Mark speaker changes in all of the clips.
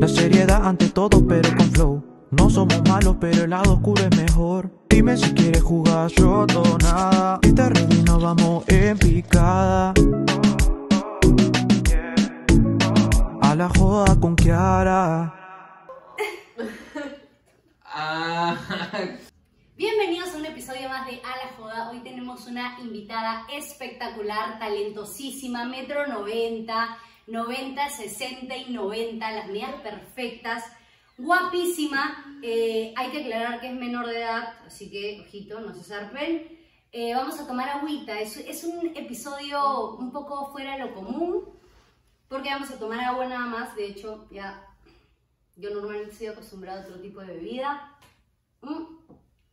Speaker 1: La seriedad ante todo, pero con flow. No somos malos, pero el lado oscuro es mejor. Dime si quieres jugar, yo todo nada. Y te vamos en picada. A la joda con Kiara.
Speaker 2: Bienvenidos a un episodio más de A la Joda. Hoy tenemos una invitada espectacular, talentosísima, metro 90, 90, 60 y 90, las medidas perfectas, guapísima. Eh, hay que aclarar que es menor de edad, así que, ojito, no se zarpen. Eh, vamos a tomar agüita. Es, es un episodio un poco fuera de lo común, porque vamos a tomar agua nada más. De hecho, ya yo normalmente estoy acostumbrada a otro tipo de bebida.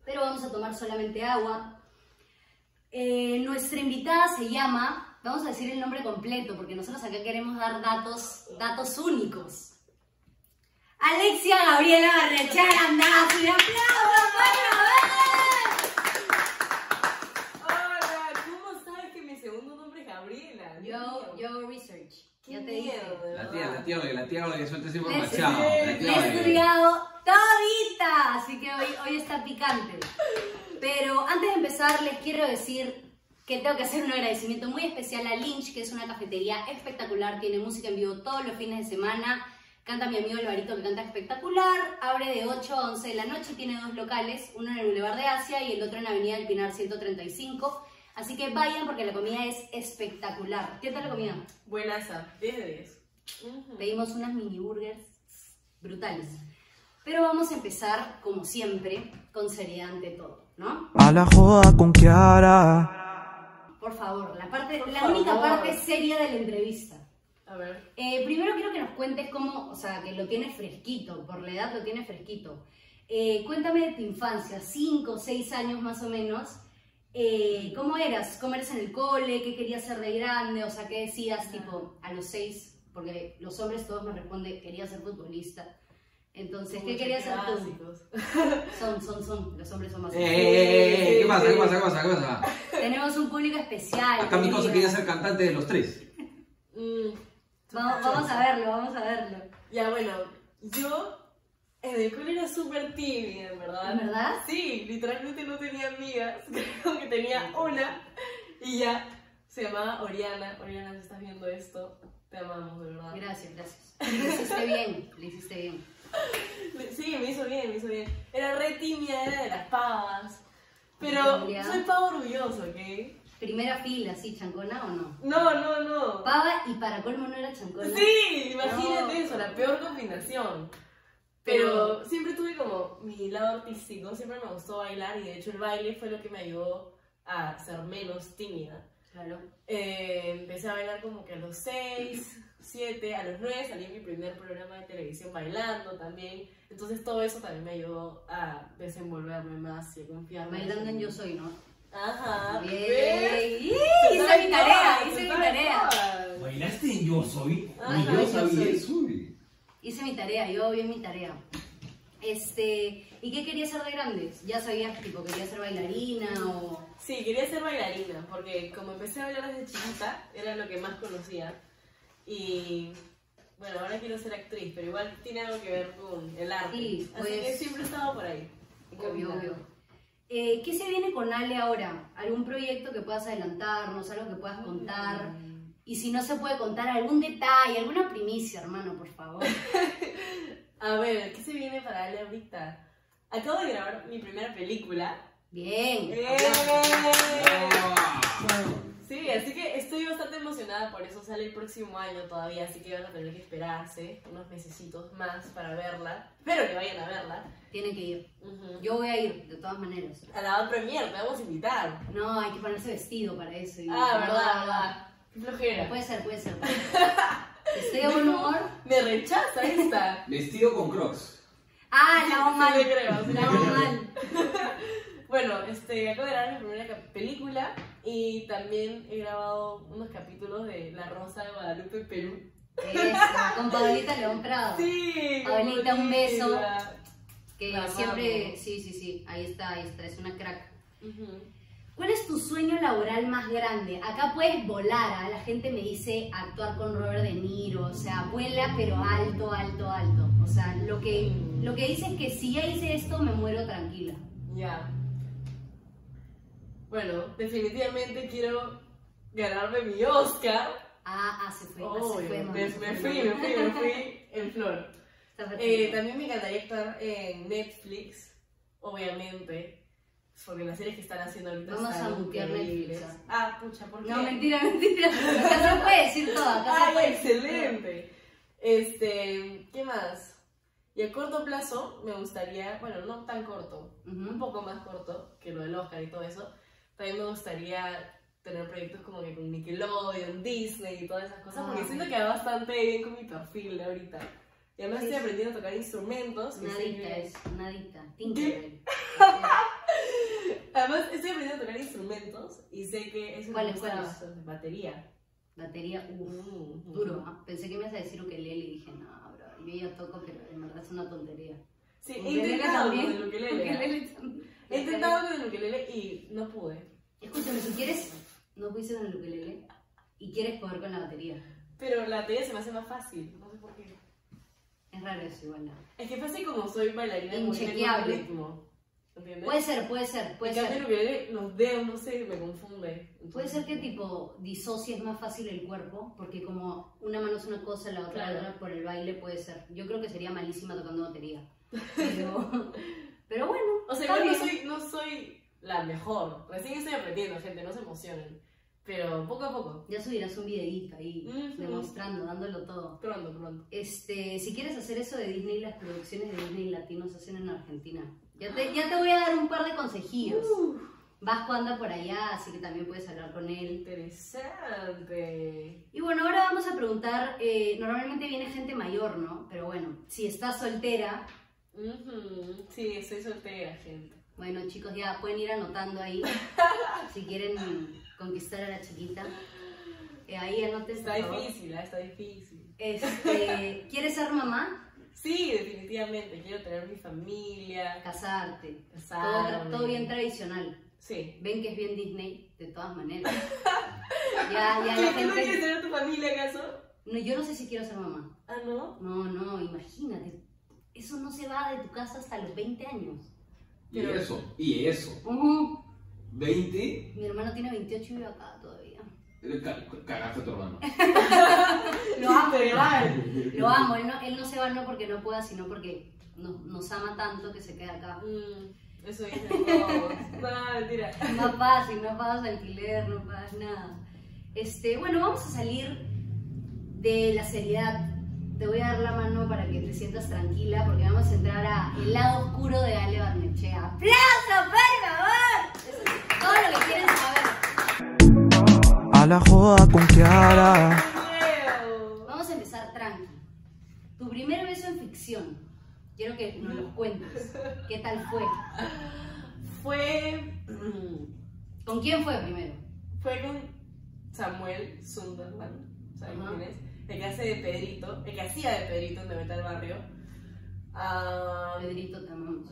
Speaker 2: Pero vamos a tomar solamente agua. Eh, nuestra invitada se llama, vamos a decir el nombre completo, porque nosotros acá queremos dar datos, datos únicos. Alexia Gabriela Barrechara Andaz, un aplauso para
Speaker 3: Hola, ¿cómo sabes que mi segundo nombre es Gabriela?
Speaker 2: Yo, yo research, ya te dije.
Speaker 4: la tía, la tía, la tía Olga que suelta esa información. La tía
Speaker 2: He estudiado todita, así que hoy, hoy está picante. Pero antes de empezar, les quiero decir que tengo que hacer un agradecimiento muy especial a Lynch, que es una cafetería espectacular, tiene música en vivo todos los fines de semana. Canta mi amigo Alvarito que canta espectacular, abre de 8 a 11 de la noche, tiene dos locales, uno en el Boulevard de Asia y el otro en Avenida del Pinar 135. Así que vayan porque la comida es espectacular. ¿Qué tal la comida?
Speaker 3: Buenaza, 10 de 10. Ujú.
Speaker 2: Pedimos unas mini burgers brutales. Pero vamos a empezar, como siempre, con seriedad ante todo, ¿no?
Speaker 1: A la joda con Kiara.
Speaker 2: Por favor, la, parte,
Speaker 3: Por
Speaker 2: la
Speaker 3: favor.
Speaker 2: única parte seria de la entrevista.
Speaker 3: A ver.
Speaker 2: Eh, primero quiero que nos cuentes cómo, o sea, que lo tienes fresquito, por la edad lo tienes fresquito. Eh, cuéntame de tu infancia, 5 o 6 años más o menos. Eh, ¿Cómo eras? ¿Cómo eras en el cole? ¿Qué querías ser de grande? O sea, ¿qué decías tipo a los 6? Porque los hombres todos me responden, quería ser futbolista. Entonces, ¿qué querías ser tú? Son, son, son, los hombres son más.
Speaker 4: Eh, eh, eh, eh, ¿Qué pasa? ¿Qué pasa? ¿Qué pasa? ¿Qué pasa?
Speaker 2: Tenemos un público especial.
Speaker 4: Acá mi cosa quería ser cantante de los tres.
Speaker 3: Mm,
Speaker 2: Vamos, vamos a verlo, vamos a verlo.
Speaker 3: Ya, bueno, yo en el cole era súper tímida, en verdad.
Speaker 2: ¿En verdad?
Speaker 3: Sí, literalmente no tenía amigas. Creo que tenía una y ya. Se llamaba Oriana. Oriana, si estás viendo esto, te amamos, de verdad.
Speaker 2: Gracias, gracias. Lo hiciste bien, lo hiciste bien.
Speaker 3: Sí, me hizo bien, me hizo bien. Era re tímida, era de las pavas. Pero soy pavo orgulloso, ¿ok?
Speaker 2: Primera fila, ¿sí? ¿Chancona o no?
Speaker 3: No, no, no.
Speaker 2: Pava y para colmo no era chancona.
Speaker 3: Sí, imagínate
Speaker 2: No.
Speaker 3: eso, la peor combinación. Pero siempre tuve como mi lado artístico, siempre me gustó bailar y de hecho el baile fue lo que me ayudó a ser menos tímida.
Speaker 2: Claro.
Speaker 3: Eh, empecé a bailar como que a los 6, 7, a los 9 salí en mi primer programa de televisión bailando también. Entonces todo eso también me ayudó a desenvolverme más y a confiar más.
Speaker 2: Bailando en Yo Soy, ¿no?
Speaker 3: Ajá.
Speaker 2: Bien. Hice mi tarea, hice mi tarea.
Speaker 4: ¿Bailaste en Yo Soy?
Speaker 3: Ajá,
Speaker 4: yo sabía
Speaker 3: Soy.
Speaker 4: eso.
Speaker 2: Hice mi tarea, yo bien mi tarea. Este, ¿y qué querías ser de grande? ¿Ya sabías, tipo, querías ser bailarina o...?
Speaker 3: Sí, quería ser bailarina, porque como empecé a bailar desde chiquita, era lo que más conocía. Y bueno, ahora quiero ser actriz, pero igual tiene algo que ver con el arte.
Speaker 2: Sí,
Speaker 3: Así
Speaker 2: pues-
Speaker 3: que siempre he estado por ahí.
Speaker 2: Obvio, obvio. Eh, ¿Qué se viene con Ale ahora? ¿Algún proyecto que puedas adelantarnos? ¿Algo que puedas contar? Y si no se puede contar, algún detalle, alguna primicia, hermano, por favor.
Speaker 3: A ver, ¿qué se viene para Ale ahorita? Acabo de grabar mi primera película.
Speaker 2: Bien.
Speaker 3: ¡Eh!
Speaker 4: Oh.
Speaker 3: Sí, así que estoy bastante emocionada por eso. Sale el próximo año todavía, así que van a tener que esperarse unos mesecitos más para verla. Espero que vayan a verla.
Speaker 2: Tiene que ir. Yo voy a ir, de todas maneras.
Speaker 3: A la Premier, te vamos a invitar.
Speaker 2: No, hay que ponerse vestido para eso. y-
Speaker 3: Ah, verdad, verdad. Qué flojera.
Speaker 2: Puede ser, puede ser. Estoy de buen humor.
Speaker 3: Me rechaza esta.
Speaker 4: Vestido con crocs.
Speaker 2: Ah, la hago mal.
Speaker 3: creo,
Speaker 2: La hago mal.
Speaker 3: Bueno, este, acabo de grabar mi primera película y también he grabado unos capítulos de La Rosa de Guadalupe, Perú.
Speaker 2: Con Paulita León Prado.
Speaker 3: Sí,
Speaker 2: Paulita, un beso. Que
Speaker 3: La
Speaker 2: siempre, sí, sí, sí, ahí está, ahí está, es una crack. ¿Cuál es tu sueño laboral más grande? Acá puedes volar, ¿ah? la gente me dice actuar con Robert De Niro, o sea, vuela pero alto, alto, alto, porque lo que dice es que si ya hice esto, me muero tranquila.
Speaker 3: Ya. Bueno, definitivamente quiero ganarme mi Oscar.
Speaker 2: Ah, ah, se fue. ah,
Speaker 3: Obvio,
Speaker 2: se fue,
Speaker 3: me, fui, me fui, me fui en flor. Eh,
Speaker 2: perfecto.
Speaker 3: también me encantaría estar en Netflix, obviamente. Porque las series que están haciendo ahorita
Speaker 2: Vamos
Speaker 3: están
Speaker 2: a mutear
Speaker 3: increíbles.
Speaker 2: Netflix,
Speaker 3: Ah, pucha, ¿por qué?
Speaker 2: No, mentira, mentira. Acá se puede decir todo. Acá
Speaker 3: ¡Ay,
Speaker 2: puede todo.
Speaker 3: excelente! Este, ¿qué más? Y a corto plazo me gustaría, bueno, no tan corto, un poco más corto que lo del Oscar y todo eso. También me gustaría tener proyectos como que con Nickelodeon, Disney y todas esas cosas,
Speaker 2: Ah,
Speaker 3: porque siento que va bastante bien con mi perfil ahorita. Y además
Speaker 2: Sí,
Speaker 3: estoy aprendiendo a tocar instrumentos.
Speaker 2: Nadita es, nadita. Tinkerbell.
Speaker 3: Además estoy aprendiendo a tocar instrumentos y sé que eso me
Speaker 2: ¿Cuáles,
Speaker 3: gusta
Speaker 2: cuáles?
Speaker 3: bastante. Batería.
Speaker 2: Batería, uff.
Speaker 3: Mm,
Speaker 2: Duro, ¿ah? pensé que me ibas a decir ukelele y dije, no, bro, yo ya toco, pero en verdad es una tontería.
Speaker 3: Sí, he intentado con
Speaker 2: también.
Speaker 3: el ukelele.
Speaker 2: Ukelele.
Speaker 3: He intentado con el ukelele y no pude.
Speaker 2: Escúchame, si quieres, no pudiste con el ukelele y quieres poder con la batería.
Speaker 3: Pero la batería se me hace más fácil, no sé por qué.
Speaker 2: Es raro eso igual. ¿no?
Speaker 3: Es que fácil como soy bailarina que
Speaker 2: Inchequeable.
Speaker 3: ritmo. ¿Entiendes?
Speaker 2: Puede ser, puede ser, puede ser.
Speaker 3: ukelele, los dedos, no sé, me confunde.
Speaker 2: Puede ser que tipo disocies más fácil el cuerpo, porque como una mano es una cosa, la otra
Speaker 3: Claro.
Speaker 2: la otra por el baile puede ser. Yo creo que sería malísima tocando batería. Pero, pero bueno.
Speaker 3: O sea, igual no soy, no soy la mejor. Recién estoy aprendiendo, gente, no se emocionen. Pero poco a poco.
Speaker 2: Ya subirás un videíto ahí, demostrando, dándolo todo.
Speaker 3: Pronto, pronto.
Speaker 2: Este, si quieres hacer eso de Disney, las producciones de Disney latinos se hacen en Argentina. Ya te, ya te voy a dar un par de consejillos.
Speaker 3: Uh,
Speaker 2: Vasco anda por allá, así que también puedes hablar con él.
Speaker 3: interesante.
Speaker 2: Y bueno, ahora vamos a preguntar, eh, normalmente viene gente mayor, ¿no? Pero bueno, si estás soltera,
Speaker 3: Sí, soy soltera, gente.
Speaker 2: bueno chicos, ya pueden ir anotando ahí, si quieren conquistar a la chiquita. Eh, ahí anoten,
Speaker 3: Está
Speaker 2: favor.
Speaker 3: difícil, ah, está difícil.
Speaker 2: Este, ¿Quieres ser mamá?
Speaker 3: Sí, definitivamente. Quiero tener mi familia,
Speaker 2: Casarte. Todo,
Speaker 3: casarme.
Speaker 2: todo bien tradicional.
Speaker 3: Sí.
Speaker 2: Ven que es bien Disney, de todas maneras. Ya, ya
Speaker 3: ¿Qué,
Speaker 2: la
Speaker 3: ¿Tú no quieres
Speaker 2: gente...
Speaker 3: tener tu familia acaso?
Speaker 2: No, yo no sé si quiero ser mamá.
Speaker 3: Ah, ¿no?
Speaker 2: No, no, imagínate. Eso no se va de tu casa hasta los 20 años.
Speaker 4: Y eso, y eso.
Speaker 2: Ujú.
Speaker 4: 20,
Speaker 2: Mi hermano tiene 28 y vive acá todavía.
Speaker 4: eh, ca- cagaste a tu hermano.
Speaker 2: Lo amo, lo amo. Él no, él no se va no porque no pueda, sino porque nos, nos ama tanto que se queda acá.
Speaker 3: Mm, eso dicen todos. No, mentira.
Speaker 2: No fácil, no pagas alquiler, no pagas nada. Este, bueno, vamos a salir de la seriedad. Te voy a dar la mano para que te sientas tranquila porque vamos a entrar a el lado oscuro de Ale Barnechea. ¡Aplauso, por favor! Eso es todo lo que quieren saber.
Speaker 1: A la joda con Kiara.
Speaker 2: Vamos a empezar tranqui. Tu primer beso en ficción. Quiero que nos lo cuentes. ¿Qué tal fue?
Speaker 3: Fue.
Speaker 2: ¿Con quién fue primero?
Speaker 3: Fue con Samuel Sunderland. ¿Sabes quién es? El que hace de Pedrito. El que hacía de Pedrito en De Vuelta al Barrio. Ah,
Speaker 2: Pedrito, te amamos.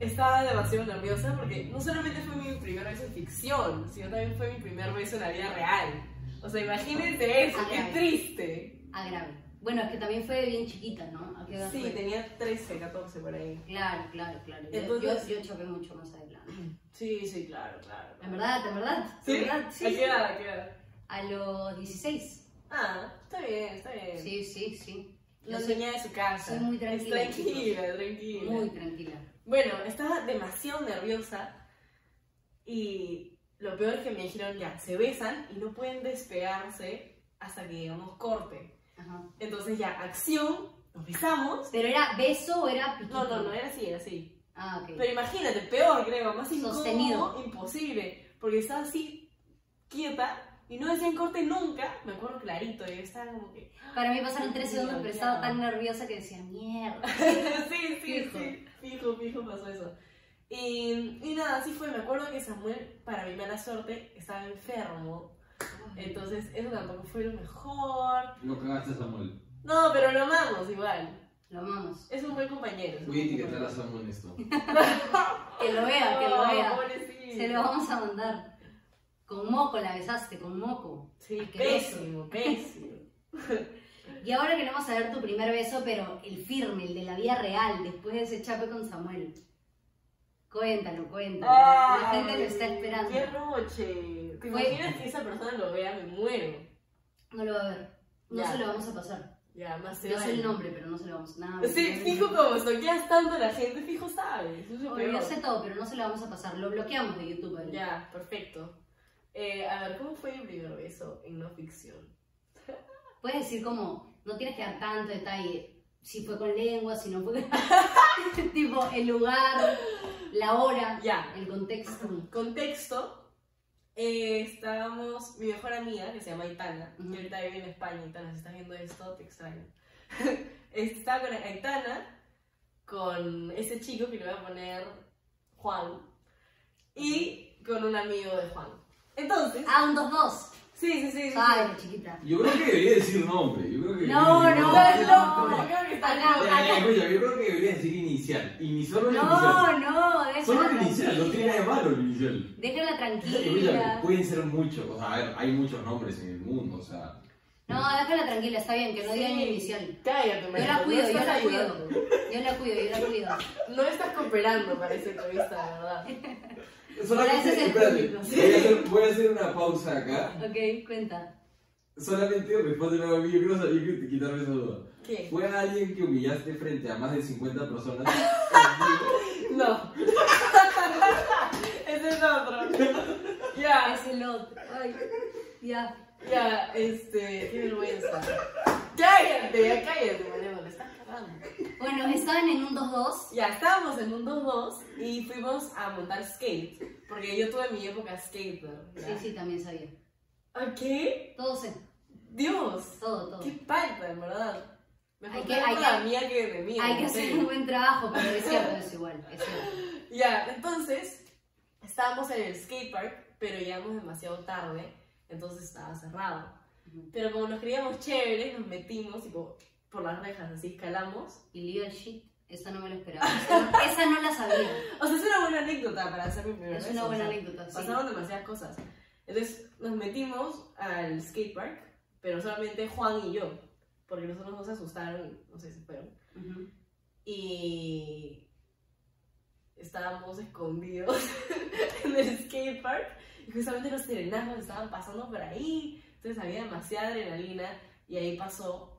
Speaker 3: estaba demasiado nerviosa porque no solamente fue mi primer beso en ficción, sino también fue mi primer beso en la vida real. O sea, imagínense eso, qué triste.
Speaker 2: Ah, grave. Bueno, es que también fue bien chiquita, ¿no? ¿A qué edad
Speaker 3: Sí,
Speaker 2: fue?
Speaker 3: tenía 13, 14 por ahí.
Speaker 2: Claro, claro, claro.
Speaker 3: Entonces-
Speaker 2: yo, yo chapé mucho más adelante.
Speaker 3: Sí, sí, claro, claro.
Speaker 2: En verdad, en verdad.
Speaker 3: ¿Sí?
Speaker 2: En verdad, sí.
Speaker 3: ¿A qué edad? ¿A qué edad?
Speaker 2: A los 16.
Speaker 3: Ah, está bien, está bien.
Speaker 2: Sí, sí, sí.
Speaker 3: La niña de su casa.
Speaker 2: soy muy tranquila,
Speaker 3: Es tranquila, tranquila.
Speaker 2: muy tranquila.
Speaker 3: Bueno, estaba demasiado nerviosa y lo peor es que me dijeron ya, se besan y no pueden despegarse hasta que digamos corte.
Speaker 2: Ajá.
Speaker 3: Entonces ya, acción, nos besamos.
Speaker 2: ¿Pero era beso o era piquito?
Speaker 3: No, no, no, era así, era así.
Speaker 2: Ah, ok.
Speaker 3: Pero imagínate, peor creo, más incómodo,
Speaker 2: Sostenido.
Speaker 3: imposible, porque estaba así quieta y no decían corte nunca. Me acuerdo clarito, yo estaba como que...
Speaker 2: Para mí pasaron tres
Speaker 3: Dios,
Speaker 2: segundos, pero estaba tan nerviosa que decía, mierda.
Speaker 3: sí, sí,
Speaker 2: Fijo.
Speaker 3: sí, fijo, fijo pasó eso. Y, y nada, así fue. Me acuerdo que Samuel, para mi mala suerte, estaba enfermo. Entonces, eso tampoco fue lo mejor.
Speaker 4: Lo cagaste a Samuel.
Speaker 3: No, pero lo amamos igual.
Speaker 2: Lo amamos.
Speaker 3: Es un buen compañero.
Speaker 4: Voy a etiquetar a. Samuel esto.
Speaker 2: Que lo vea, que lo vea. Se lo vamos a mandar. Con moco la besaste, con moco.
Speaker 3: Sí, pésimo, pésimo.
Speaker 2: Y ahora queremos saber tu primer beso, pero el firme, el de la vida real, después de ese chape con Samuel. Cuéntalo, cuéntalo. la gente lo está esperando.
Speaker 3: ¡Qué roche! ¿Te imaginas que esa persona lo vea? Me muero.
Speaker 2: No lo va a ver. No
Speaker 3: Ya.
Speaker 2: se lo vamos a pasar.
Speaker 3: Ya, más
Speaker 2: Yo sé el nombre, pero no se lo vamos a nada.
Speaker 3: Sí, fijo como estoqueas tanto a la gente, fijo sabes. Eso es lo
Speaker 2: Oye,
Speaker 3: peor.
Speaker 2: yo sé todo, pero no se lo vamos a pasar. Lo bloqueamos de YouTube. ahí.
Speaker 3: Ya, perfecto. Eh, a ver, ¿cómo fue mi primer beso en no ficción?
Speaker 2: Puedes decir como, no tienes que dar tanto detalle. Si fue con lengua, si no fue tipo el lugar, la hora,
Speaker 3: Ya.
Speaker 2: el contexto.
Speaker 3: Contexto, eh, estábamos, mi mejor amiga, que se llama Aitana, que ahorita vive en España, Aitana, si estás viendo esto, te extraño. Estaba con Aitana, con ese chico que le voy a poner Juan, y con un amigo de Juan. Entonces,
Speaker 2: Ah, un 2-2.
Speaker 3: sí, sí, sí. sí,
Speaker 2: Ay,
Speaker 3: sí.
Speaker 2: chiquita.
Speaker 4: Yo creo que debería decir nombre. Yo creo que
Speaker 2: No, no,
Speaker 3: No, no,
Speaker 4: ya, escucha, yo creo que debería decir inicial. Y solo el inicial.
Speaker 2: No, no,
Speaker 4: Solo inicial, no tiene nada de malo el inicial.
Speaker 2: Déjala tranquila.
Speaker 4: pueden ser muchos, o sea, a ver, hay muchos nombres en el mundo, o sea.
Speaker 2: No, déjala tranquila, está bien, que no diga
Speaker 3: Sí.
Speaker 2: ni inicial.
Speaker 3: Cállate,
Speaker 2: Yo la
Speaker 3: no
Speaker 2: cuido, yo la cuido. Yo la cuido, yo la cuido.
Speaker 3: No estás cooperando para esa entrevista, de verdad.
Speaker 4: Solamente,
Speaker 2: el
Speaker 4: espérate, voy a, hacer, voy a hacer una pausa acá.
Speaker 2: Ok, cuenta.
Speaker 4: Solamente respóndeme a mí, yo quiero, yo quiero quitarme esa duda.
Speaker 3: ¿Qué?
Speaker 4: ¿Fue alguien que humillaste frente a más de 50 personas?
Speaker 3: No. Ese es otro. Ya,
Speaker 2: Es el otro. Ay, ya.
Speaker 3: ya, este, qué vergüenza. Cállate, ya cállate, Mariano, le
Speaker 2: Bueno, estaban en un 2-2.
Speaker 3: Ya, estábamos en un 2-2 y fuimos a montar skate, porque yo tuve mi época skater.
Speaker 2: Sí,
Speaker 3: ¿ya?
Speaker 2: sí, también sabía.
Speaker 3: ¿A qué?
Speaker 2: Todo sé,
Speaker 3: Dios,
Speaker 2: todo, todo.
Speaker 3: qué falta, en verdad. Mejor
Speaker 2: Hay que- hay que-
Speaker 3: mía que de mí.
Speaker 2: Hay que hacer un buen trabajo, pero es cierto, es igual, es cierto.
Speaker 3: Ya, entonces estábamos en el skatepark, pero llegamos demasiado tarde, entonces estaba cerrado. Pero como nos creíamos chéveres, nos metimos tipo, por las rejas, así escalamos.
Speaker 2: Y legal shit, esa no me la esperaba. Esa no, la sabía.
Speaker 3: O sea, es una buena anécdota para hacer mi primer
Speaker 2: Es una
Speaker 3: o
Speaker 2: buena
Speaker 3: sea,
Speaker 2: anécdota, sí.
Speaker 3: Pasaron demasiadas cosas. Entonces nos metimos al skatepark, pero solamente Juan y yo, porque los otros nos asustaron no sé, se fueron.
Speaker 2: Ujú.
Speaker 3: y estábamos escondidos en el skatepark y justamente los serenazgos estaban pasando por ahí, entonces había demasiada adrenalina y ahí pasó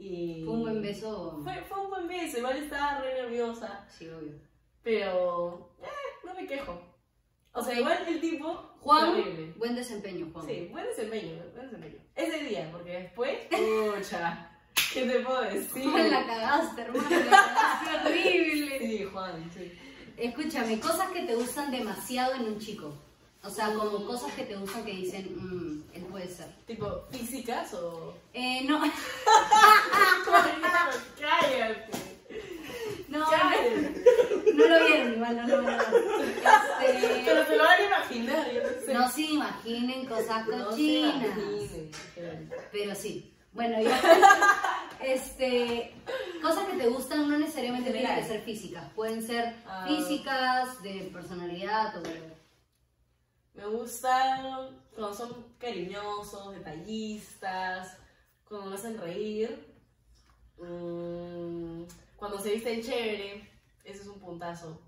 Speaker 3: y...
Speaker 2: Fue un buen beso.
Speaker 3: Fue, fue un buen beso, igual estaba re nerviosa,
Speaker 2: Sí, obvio.
Speaker 3: pero eh, no me quejo. O sea, igual el tipo...
Speaker 2: Juan,
Speaker 3: terrible.
Speaker 2: buen desempeño, Juan.
Speaker 3: Sí, buen desempeño, buen desempeño. Ese día, porque después, pucha, ¿qué te puedo decir?
Speaker 2: Juan, la cagaste, hermano. La cagaste horrible.
Speaker 3: Sí, Juan, sí.
Speaker 2: Escúchame, cosas que te gustan demasiado en un chico. O sea, como cosas que te gustan que dicen, mmm, él puede ser.
Speaker 3: Tipo, físicas o.
Speaker 2: Eh, no,
Speaker 3: Cállate.
Speaker 2: no,
Speaker 3: Cállate.
Speaker 2: no lo vieron igual, no lo vieron. Este,
Speaker 3: Pero se lo van a imaginar, yo no sé.
Speaker 2: no se imaginen cosas
Speaker 3: No
Speaker 2: cochinas.
Speaker 3: imaginen.
Speaker 2: Pero sí. Bueno, ya. Este, cosas que te gustan no necesariamente tienen que ser físicas. Pueden ser
Speaker 3: Ah.
Speaker 2: físicas, de personalidad o.
Speaker 3: Me gustan cuando son cariñosos, detallistas, cuando me hacen reír, mm, cuando se visten chévere, ese es un puntazo.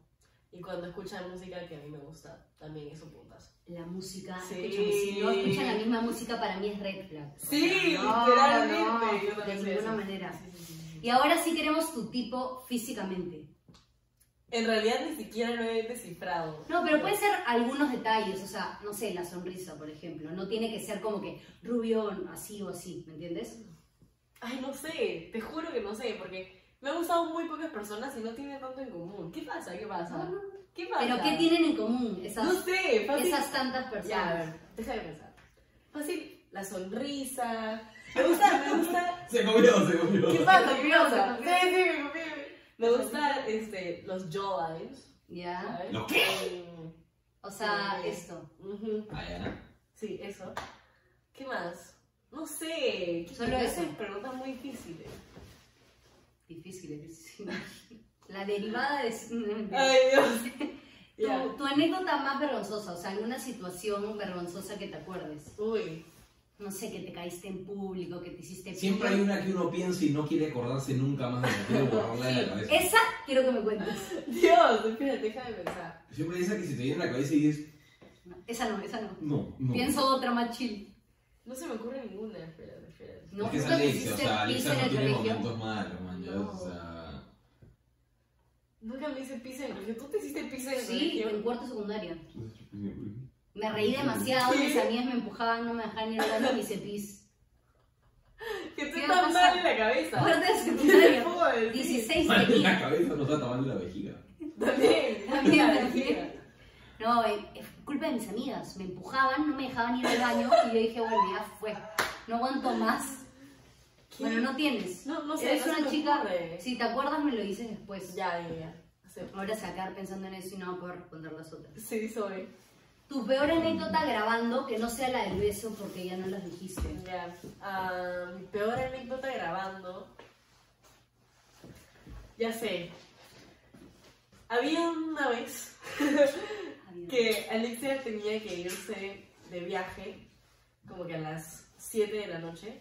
Speaker 3: Y cuando escuchan música que a mí me gusta, también es un puntazo.
Speaker 2: La música,
Speaker 3: Sí.
Speaker 2: si no escuchan la misma música, para mí es red flag.
Speaker 3: Sí,
Speaker 2: No,
Speaker 3: literalmente.
Speaker 2: no, de ninguna manera.
Speaker 3: Sí, sí.
Speaker 2: Y ahora sí queremos tu tipo físicamente.
Speaker 3: En realidad ni siquiera lo he descifrado.
Speaker 2: No, pero puede ser algunos detalles, o sea, no sé, la sonrisa, por ejemplo. No tiene que ser como que rubio, así o así, ¿me entiendes?
Speaker 3: Ay, no sé, te juro que no sé, porque me han gustado muy pocas personas y no tienen tanto en común. ¿Qué pasa? ¿Qué pasa? ¿Qué pasa?
Speaker 2: Pero ¿qué tienen en común esas,
Speaker 3: No sé, fácil.
Speaker 2: esas tantas
Speaker 3: Ya, a
Speaker 2: personas?
Speaker 3: ver, déjame pensar. Fácil, la sonrisa. Me gusta, me gusta.
Speaker 4: Se comió, se comió.
Speaker 3: ¿Qué pasa? ¿Qué pasa? Sí, sí, me gusta este, los jawlines.
Speaker 2: ¿Ya?
Speaker 4: ¿Los
Speaker 3: Mm,
Speaker 2: O sea,
Speaker 3: Sí.
Speaker 2: esto.
Speaker 4: Ah, ya.
Speaker 3: Sí, eso. ¿Qué más? No sé.
Speaker 2: Solo eso.
Speaker 3: preguntas muy difíciles.
Speaker 2: Difícil, difícil. La derivada de...
Speaker 3: Ay, Dios.
Speaker 2: Tu, anécdota más vergonzosa, o sea, alguna situación vergonzosa que te acuerdes.
Speaker 3: Uy.
Speaker 2: no sé, que te caíste en público, que te hiciste
Speaker 4: Siempre hay una que uno piensa y no quiere acordarse nunca más de la quiere borrarla de la cabeza.
Speaker 2: Esa quiero que me cuentes.
Speaker 3: Dios, espérate, déjame pensar.
Speaker 4: Siempre esa que se te viene en la cabeza y dices,
Speaker 2: No, esa no, esa no.
Speaker 4: no, no.
Speaker 2: Pienso otra más chill.
Speaker 3: No se me ocurre ninguna, espérate, espérate.
Speaker 2: No,
Speaker 4: es que es Alexia, o
Speaker 2: hiciste
Speaker 4: sea,
Speaker 2: pis
Speaker 4: Alexia
Speaker 2: en
Speaker 4: no
Speaker 2: el
Speaker 4: tiene
Speaker 2: colegio.
Speaker 4: momentos malos, man, ya,
Speaker 3: No.
Speaker 4: o sea...
Speaker 3: Nunca me hice pizza en el colegio. ¿Tú te hiciste pizza en el
Speaker 2: Sí, en cuarto secundaria.
Speaker 4: ¿Qué?
Speaker 2: Me reí demasiado, mis amigas me empujaban, no me dejaban ir y me hice pis.
Speaker 3: Que tú
Speaker 2: ¿Qué
Speaker 3: estás
Speaker 2: pasa?
Speaker 3: mal en la cabeza.
Speaker 2: Cuarto de
Speaker 3: ¿Qué
Speaker 2: secundaria.
Speaker 3: puedo decir?
Speaker 2: 16
Speaker 4: Mal en la cabeza no está mal en la vejiga.
Speaker 3: También,
Speaker 2: También,
Speaker 3: la
Speaker 2: también.
Speaker 3: vejiga.
Speaker 2: No, eh, es culpa de mis amigas. Me empujaban, no me dejaban ir al baño y yo dije, bueno, ya fue. No aguanto más.
Speaker 3: ¿Qué?
Speaker 2: Bueno, no tienes.
Speaker 3: No, no sé,
Speaker 2: Eres
Speaker 3: no se
Speaker 2: una chica.
Speaker 3: ocurre.
Speaker 2: Si te acuerdas, me lo dices después.
Speaker 3: Ya, ya, ya.
Speaker 2: Ahora se va a quedar pensando en eso y no va a poder responder las otras.
Speaker 3: Sí, soy.
Speaker 2: Tu peor anécdota grabando que no sea la del beso porque ya no las dijiste.
Speaker 3: Ya. Ah, mi peor anécdota grabando. Ya sé. Había una vez que Alexia tenía que irse de viaje como que a las 7 de la noche,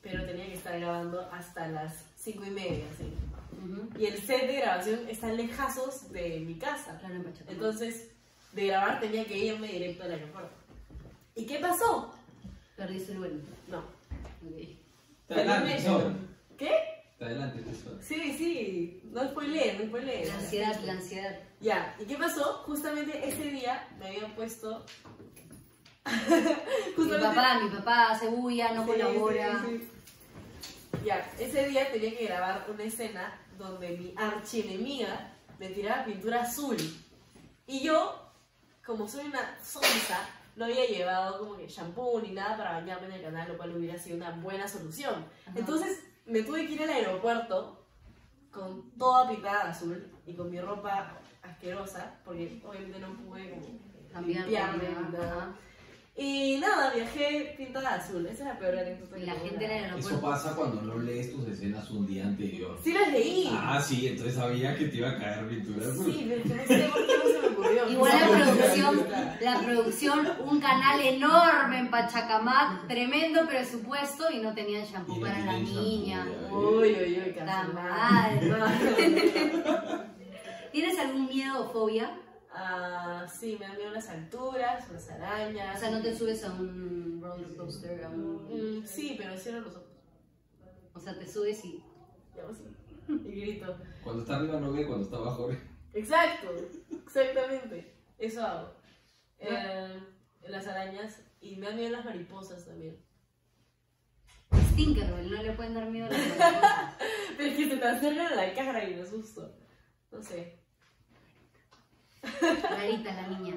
Speaker 3: pero tenía que estar grabando hasta las 5 y media, ¿sí?
Speaker 2: Ujú.
Speaker 3: Y el set de grabación está lejazos de mi casa.
Speaker 2: Claro.
Speaker 3: Entonces, de grabar tenía que irme directo al aeropuerto. ¿Y qué pasó?
Speaker 2: Perdiste el vuelo.
Speaker 3: No.
Speaker 2: Ok.
Speaker 4: Te adelante.
Speaker 3: ¿Qué?
Speaker 4: Te adelante, tesoro.
Speaker 3: Sí, sí, no spoileé, no spoileé.
Speaker 2: La ansiedad, la ansiedad.
Speaker 3: Ya, ¿y qué pasó? Justamente ese día me habían puesto...
Speaker 2: Mi papá, mi papá hace bulla, no
Speaker 3: Sí,
Speaker 2: colabora.
Speaker 3: sí, sí. Ya, ese día tenía que grabar una escena donde mi archienemiga me tiraba pintura azul. Y yo, como soy una sonsa, no había llevado como que shampoo ni nada para bañarme en el canal, lo cual hubiera sido una buena solución.
Speaker 2: Ajá.
Speaker 3: Entonces me tuve que ir al aeropuerto con toda pintada azul y con mi ropa asquerosa, porque obviamente no pude como
Speaker 2: Cambiar.
Speaker 3: Y nada, viajé pintada de azul. Esa es la peor anécdota
Speaker 2: la gente en el
Speaker 3: grabada.
Speaker 4: Eso
Speaker 2: aeropuerto.
Speaker 4: pasa cuando no lees tus escenas un día anterior.
Speaker 3: Sí las leí.
Speaker 4: Ah, sí, entonces sabía que te iba a caer pintura azul.
Speaker 3: Sí, pero no sé por qué no se me ocurrió.
Speaker 2: Igual la producción, la producción, un canal enorme en Pachacamac, tremendo presupuesto y no tenían shampoo
Speaker 4: Y
Speaker 2: para la niña.
Speaker 3: Uy, uy, uy,
Speaker 2: La
Speaker 3: cancelada.
Speaker 2: ¿Tienes algún miedo o fobia?
Speaker 3: Ah, sí, me dan miedo las alturas, las arañas.
Speaker 2: O sea, no te subes a un roller coaster, a un...
Speaker 3: Mm, sí, pero cierro los ojos.
Speaker 2: O sea, te subes y...
Speaker 3: Y grito.
Speaker 4: Cuando está arriba no ve, cuando está abajo ve.
Speaker 3: Exacto, exactamente. Eso hago. Eh, las arañas y me dan miedo las mariposas también.
Speaker 2: Tinkerbell, no le pueden dar miedo a las mariposas.
Speaker 3: Pero es que te acercan a la cara y me asusto. No sé.
Speaker 2: Rarita la niña.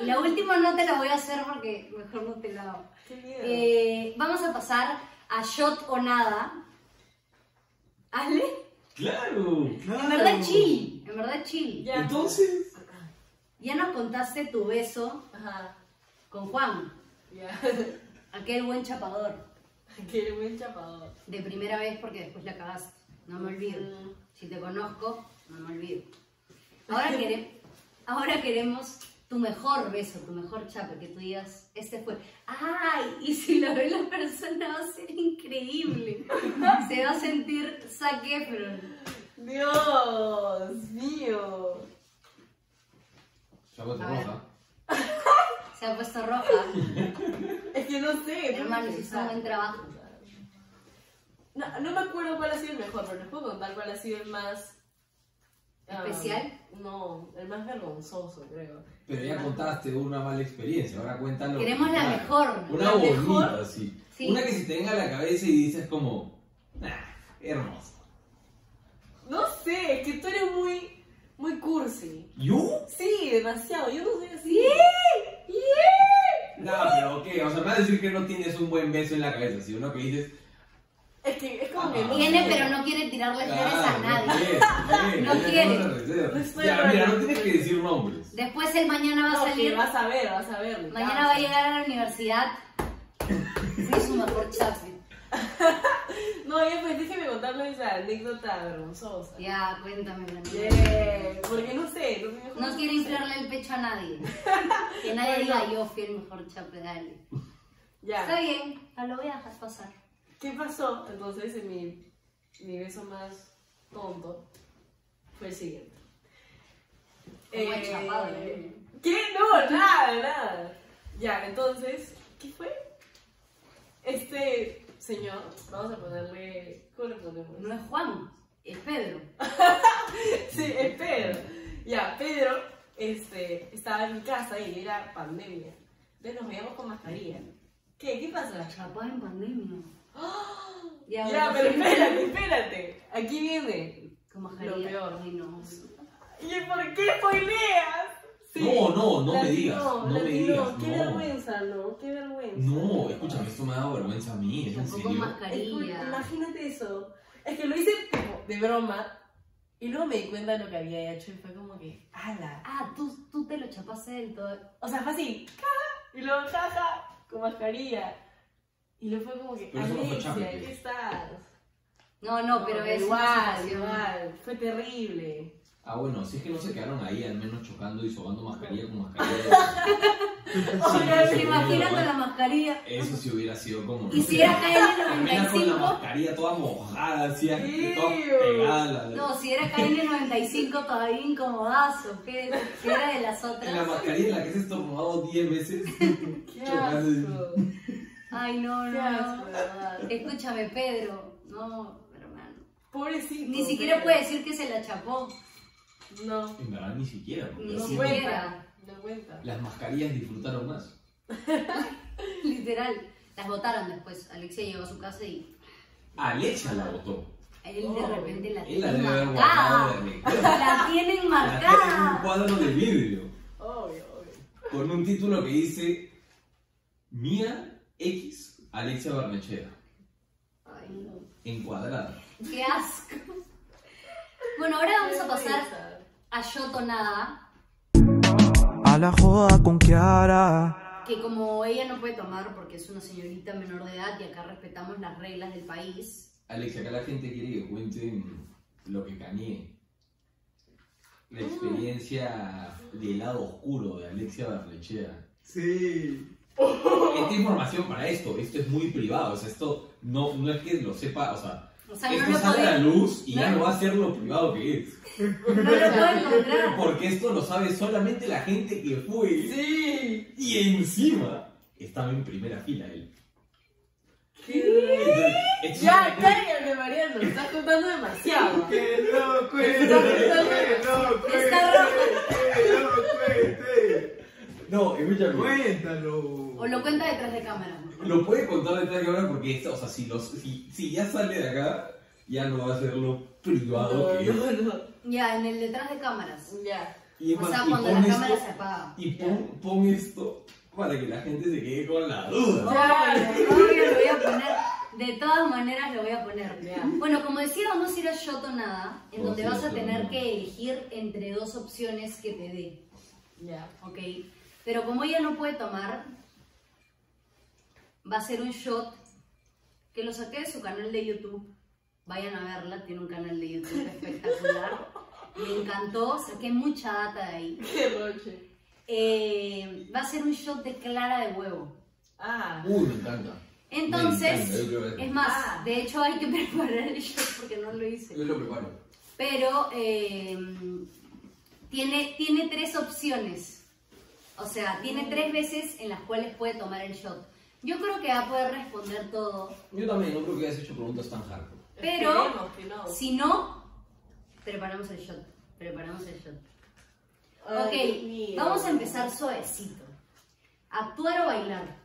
Speaker 2: Y la última no te la voy a hacer porque mejor no te la hago.
Speaker 3: Qué miedo.
Speaker 2: Eh, vamos a pasar a shot o nada. ¿Ale?
Speaker 4: ¡Claro!
Speaker 2: En verdad chill, en verdad chill.
Speaker 3: Ya.
Speaker 4: Entonces.
Speaker 2: Ya nos contaste tu beso
Speaker 3: Ajá.
Speaker 2: con Juan,
Speaker 3: Ya.
Speaker 2: aquel buen chapador,
Speaker 3: Qué buen chapador.
Speaker 2: de primera vez porque después la cagaste. No me olvido. Si te conozco, no me olvido. Ahora, quere- ahora queremos tu mejor beso, tu mejor chape, que tú digas, este fue. ¡Ay! Y si lo ve la persona va a ser increíble. Se va a sentir Zac Efron.
Speaker 3: Dios mío.
Speaker 4: Ya vuelto
Speaker 2: A ver.
Speaker 4: roja.
Speaker 2: Se ha puesto roja.
Speaker 3: Es que no sé. tengo
Speaker 2: Hermano,
Speaker 3: que
Speaker 2: hiciste un buen trabajo.
Speaker 3: No, no me acuerdo cuál ha sido el mejor, pero les puedo contar cuál ha sido el más. Ah,
Speaker 2: ¿Especial?
Speaker 3: no, el más vergonzoso, creo.
Speaker 4: Pero ya contaste una mala experiencia, ahora cuéntalo.
Speaker 2: Queremos la mejor.
Speaker 4: Una
Speaker 3: ¿La
Speaker 4: bonita,
Speaker 3: mejor?
Speaker 4: sí.
Speaker 2: Sí.
Speaker 4: Una que se te venga a la cabeza y dices como, nah, hermoso.
Speaker 3: No sé, es que tú eres muy. muy cursi.
Speaker 4: ¿Yo?
Speaker 3: Sí, demasiado. Yo no soy así.
Speaker 4: No, pero ¿qué? O sea, me vas a decir que no tienes un buen beso en la cabeza, si uno que dices...
Speaker 3: Es que es como que.
Speaker 4: Ah.
Speaker 3: no
Speaker 2: Tiene, pero no quiere tirarle flores a
Speaker 4: Claro,
Speaker 2: nadie.
Speaker 4: bien,
Speaker 2: No quiere.
Speaker 3: No estoy
Speaker 4: Ya, mira, no tienes que decir nombres.
Speaker 2: Después el mañana va a
Speaker 3: No,
Speaker 2: salir.
Speaker 3: vas a ver, vas a ver.
Speaker 2: Mañana
Speaker 3: cansa.
Speaker 2: va a llegar a la universidad. Fue su mejor chape.
Speaker 3: No, ya pues déjeme contarles esa anécdota vergonzosa.
Speaker 2: Ya, cuéntame.
Speaker 3: Yeah, porque no sé, no, mejor
Speaker 2: No quiere
Speaker 3: sé.
Speaker 2: inflarle el pecho a nadie. Que nadie diga yo fui el mejor chape de Ale.
Speaker 3: Ya.
Speaker 2: Está bien, lo voy a dejar pasar.
Speaker 3: ¿Qué pasó? Entonces, en mi, mi beso más tonto fue el siguiente.
Speaker 2: Chapado, ¿no?
Speaker 3: ¿Qué? No, nada, nada. Ya, entonces, ¿qué fue? Este señor, vamos a ponerle. ¿Cómo le ponemos?
Speaker 2: No es Juan, es Pedro.
Speaker 3: Sí, es Pedro. Ya, Pedro este, estaba en mi casa y era pandemia. Entonces nos veíamos con mascarilla. ¿Qué? ¿Qué pasa?
Speaker 2: Chapado en pandemia.
Speaker 3: Ya,
Speaker 2: bueno,
Speaker 3: pero espérate, espérate. Aquí viene.
Speaker 2: Mascarilla.
Speaker 3: Lo peor.
Speaker 2: Ay, no.
Speaker 3: ¿Y por qué spoileas?
Speaker 4: No, no, no me digas, no me digas,
Speaker 3: Qué
Speaker 4: no.
Speaker 3: vergüenza, ¿no? Qué vergüenza.
Speaker 4: No, escúchame, esto me da vergüenza a mí, ¿es en serio?
Speaker 2: mascarilla.
Speaker 3: Imagínate eso. Es que lo hice como de broma y luego me di cuenta de lo que había hecho y fue como que, ala.
Speaker 2: Ah, tú, tú te lo chapaste del todo.
Speaker 3: O sea, fue así, ¡ja! y luego jaja, con mascarilla. Y luego fue como que, Alexia, ¿qué
Speaker 4: pues.
Speaker 3: estás?
Speaker 2: No, no, pero es
Speaker 3: igual, igual. Fue terrible.
Speaker 4: Ah, bueno, si es que no se quedaron ahí al menos chocando y sobando mascarilla con mascarilla.
Speaker 2: Oye,
Speaker 4: Sí,
Speaker 2: ¿te imaginas con la mascarilla?
Speaker 4: Eso sí hubiera sido como...
Speaker 2: ¿Y si era
Speaker 4: Terminas con la
Speaker 2: KN95?
Speaker 4: mascarilla toda mojada, así, toda pegada. La,
Speaker 2: No, si era KN95 todavía incomodazo. ¿Qué, qué era de las
Speaker 4: En la
Speaker 2: otras?
Speaker 4: mascarilla en la que has estornudado 10 veces.
Speaker 3: Qué
Speaker 4: Chocando.
Speaker 3: asco.
Speaker 2: Ay, no,
Speaker 3: Qué
Speaker 2: no. Escúchame, Pedro. No.
Speaker 3: Pobrecito.
Speaker 2: Ni siquiera puede decir que se la chapó.
Speaker 3: No,
Speaker 4: En verdad ni siquiera. porque
Speaker 2: Ni
Speaker 3: no
Speaker 2: siquiera.
Speaker 3: cuenta. No cuenta.
Speaker 4: Las mascarillas disfrutaron más.
Speaker 2: Literal. Las botaron después. Alexia llegó a su casa y
Speaker 4: Alexia la votó.
Speaker 2: él
Speaker 3: Oh.
Speaker 2: de repente la
Speaker 4: Él la
Speaker 2: tiene
Speaker 4: debe haber guardado
Speaker 2: marcada. La tienen
Speaker 4: La tiene en un
Speaker 2: marcada.
Speaker 4: cuadro de vidrio.
Speaker 3: Obvio, obvio.
Speaker 4: Con un título que dice Mía X Alexia Barnechea.
Speaker 2: Ay, no.
Speaker 4: Encuadrada.
Speaker 2: Qué asco. Bueno, ahora vamos a pasar a Yotonada,
Speaker 1: A la joda con Kiara.
Speaker 2: que como ella no puede tomar porque es una señorita menor de edad y acá respetamos las reglas del país,
Speaker 4: Alexia, acá la gente quiere que cuenten lo que cañé. La experiencia del lado oscuro de Alexia Barnechea.
Speaker 5: Sí.
Speaker 4: Esta información para esto, esto es muy privado, o sea, esto no, no es que lo sepa, o sea,
Speaker 2: o sea, no
Speaker 4: esto
Speaker 2: lo
Speaker 4: sale a la luz y ya
Speaker 2: no.
Speaker 4: va a ser lo privado que es.
Speaker 2: no lo puede encontrar.
Speaker 4: Porque esto lo sabe solamente la gente que fue.
Speaker 3: Sí.
Speaker 4: Y encima estaba en primera fila él.
Speaker 3: ¿Qué?
Speaker 4: Entonces, esto
Speaker 3: Ya, cállate, Mariano. Estás contando demasiado.
Speaker 5: Que no cuente,
Speaker 3: Está
Speaker 5: que
Speaker 3: rojo.
Speaker 5: no cuente,
Speaker 2: Está rojo.
Speaker 5: que
Speaker 4: no escúchame.
Speaker 5: Cuéntalo.
Speaker 2: O lo cuenta detrás de cámara.
Speaker 4: Lo puede contar detrás de cámara porque esto, o sea, si, los, si, si ya sale de acá, ya no va a ser lo privado que es.
Speaker 3: No, no, no.
Speaker 2: Ya, en el detrás de cámaras.
Speaker 3: Ya.
Speaker 4: Y,
Speaker 2: O
Speaker 4: más,
Speaker 2: sea, cuando la cámara
Speaker 4: esto-
Speaker 2: se apaga.
Speaker 4: Y pon, pon esto para que la gente se quede con la duda.
Speaker 2: Obvio, lo voy a poner. De todas maneras lo voy a poner.
Speaker 3: Ya.
Speaker 2: Bueno, como decía, vamos a ir a Shotonada, en
Speaker 4: Vamos
Speaker 2: donde
Speaker 4: a ir a
Speaker 2: vas a tener que elegir entre dos opciones que te dé.
Speaker 3: Ya.
Speaker 2: ¿ok? Pero como ella no puede tomar, va a ser un shot que lo saqué de su canal de YouTube. Vayan a verla, tiene un canal de YouTube espectacular. Me encantó, saqué mucha data de ahí.
Speaker 3: Qué roche.
Speaker 2: Eh, va a ser un shot de clara de huevo.
Speaker 3: Ah.
Speaker 4: Uy, me encanta. Me encanta,
Speaker 2: Entonces, es más,
Speaker 3: Ah.
Speaker 2: de hecho hay que preparar el shot porque no lo hice.
Speaker 4: Yo lo preparo.
Speaker 2: Pero eh, tiene, tiene tres opciones. O sea, tiene tres veces en las cuales puede tomar el shot. Yo creo que va a poder responder todo.
Speaker 4: Yo también, no creo que hayas hecho preguntas tan hardcore.
Speaker 2: Pero,
Speaker 3: Esperemos que no.
Speaker 2: Si no, preparamos el shot. Preparamos el shot.
Speaker 3: Ay,
Speaker 2: ok, vamos a empezar suavecito. ¿Actuar o bailar?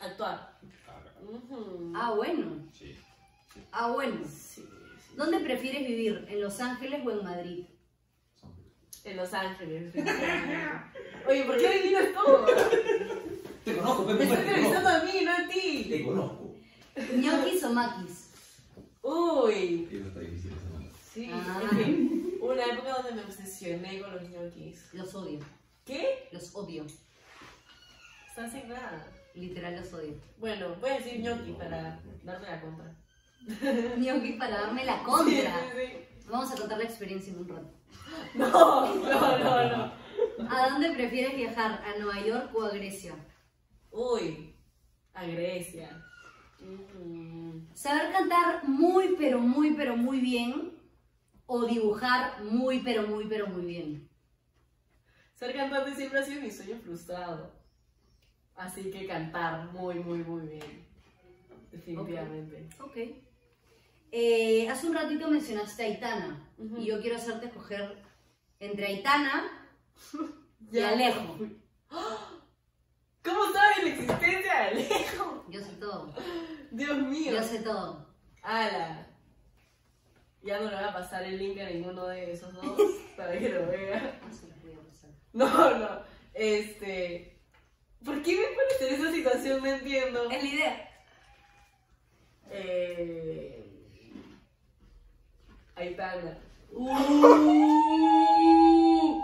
Speaker 3: Actuar.
Speaker 2: Ah, bueno.
Speaker 4: Sí.
Speaker 2: Ah, bueno.
Speaker 3: Sí, sí.
Speaker 2: ¿Dónde prefieres vivir? ¿En Los Ángeles o en Madrid?
Speaker 3: En Los Ángeles. Oye, ¿por qué adivinas todo?
Speaker 4: Te conozco,
Speaker 3: Me
Speaker 4: Pepe,
Speaker 3: estás
Speaker 4: te
Speaker 3: entrevistando a mí, no a ti.
Speaker 4: Te conozco.
Speaker 2: ¿Ñoquis o maquis?
Speaker 3: Uy.
Speaker 4: Eso está difícil.
Speaker 3: Sí,
Speaker 2: Ah.
Speaker 3: una época donde me obsesioné con los ñoquis.
Speaker 2: Los odio.
Speaker 3: ¿Qué?
Speaker 2: Los odio.
Speaker 3: Estás en nada.
Speaker 2: Literal los odio.
Speaker 3: Bueno, voy a decir ñoqui para darte la contra.
Speaker 2: Ñoquis para darme la
Speaker 3: Sí,
Speaker 2: contra.
Speaker 3: sí, sí.
Speaker 2: Vamos a contar la experiencia en un rato.
Speaker 3: No, no, no, no.
Speaker 2: ¿A dónde prefieres viajar? ¿A Nueva York o a Grecia?
Speaker 3: Uy. A Grecia. Mm,
Speaker 2: Saber cantar muy, pero muy, pero muy bien. O dibujar muy, pero muy, pero muy bien.
Speaker 3: Ser cantante siempre ha sido mi sueño frustrado. Así que cantar muy, muy, muy bien. Definitivamente.
Speaker 2: Ok. Eh, hace un ratito mencionaste a Aitana. Y yo quiero hacerte escoger entre Aitana y. Alejo.
Speaker 3: ¿Cómo sabes la existencia de Alejo?
Speaker 2: Yo sé todo.
Speaker 3: Dios mío.
Speaker 2: Yo sé todo.
Speaker 3: Ala. Ya no le voy a pasar el link a ninguno de esos dos para que lo vea.
Speaker 2: No se los voy a pasar.
Speaker 3: No, no. Este. ¿Por qué me pones en esa situación? No entiendo.
Speaker 2: Es la idea.
Speaker 3: Eh. Aitana.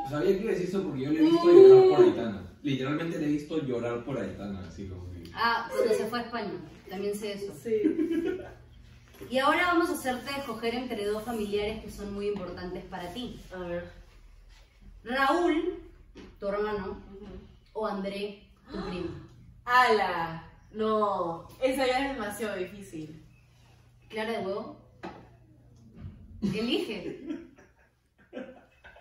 Speaker 4: Sabía que iba a decir eso porque yo le he visto llorar por Aitana. Literalmente le he visto llorar por Aitana, así como que.
Speaker 2: Ah, cuando se fue a España. También sé eso.
Speaker 3: Sí.
Speaker 2: Y ahora vamos a hacerte escoger entre dos familiares que son muy importantes para ti.
Speaker 3: A ver.
Speaker 2: Raúl, tu hermano,
Speaker 3: Ujú.
Speaker 2: o André, tu primo.
Speaker 3: ¡Ala! No, esa ya es demasiado difícil.
Speaker 2: Clara de huevo. Elige.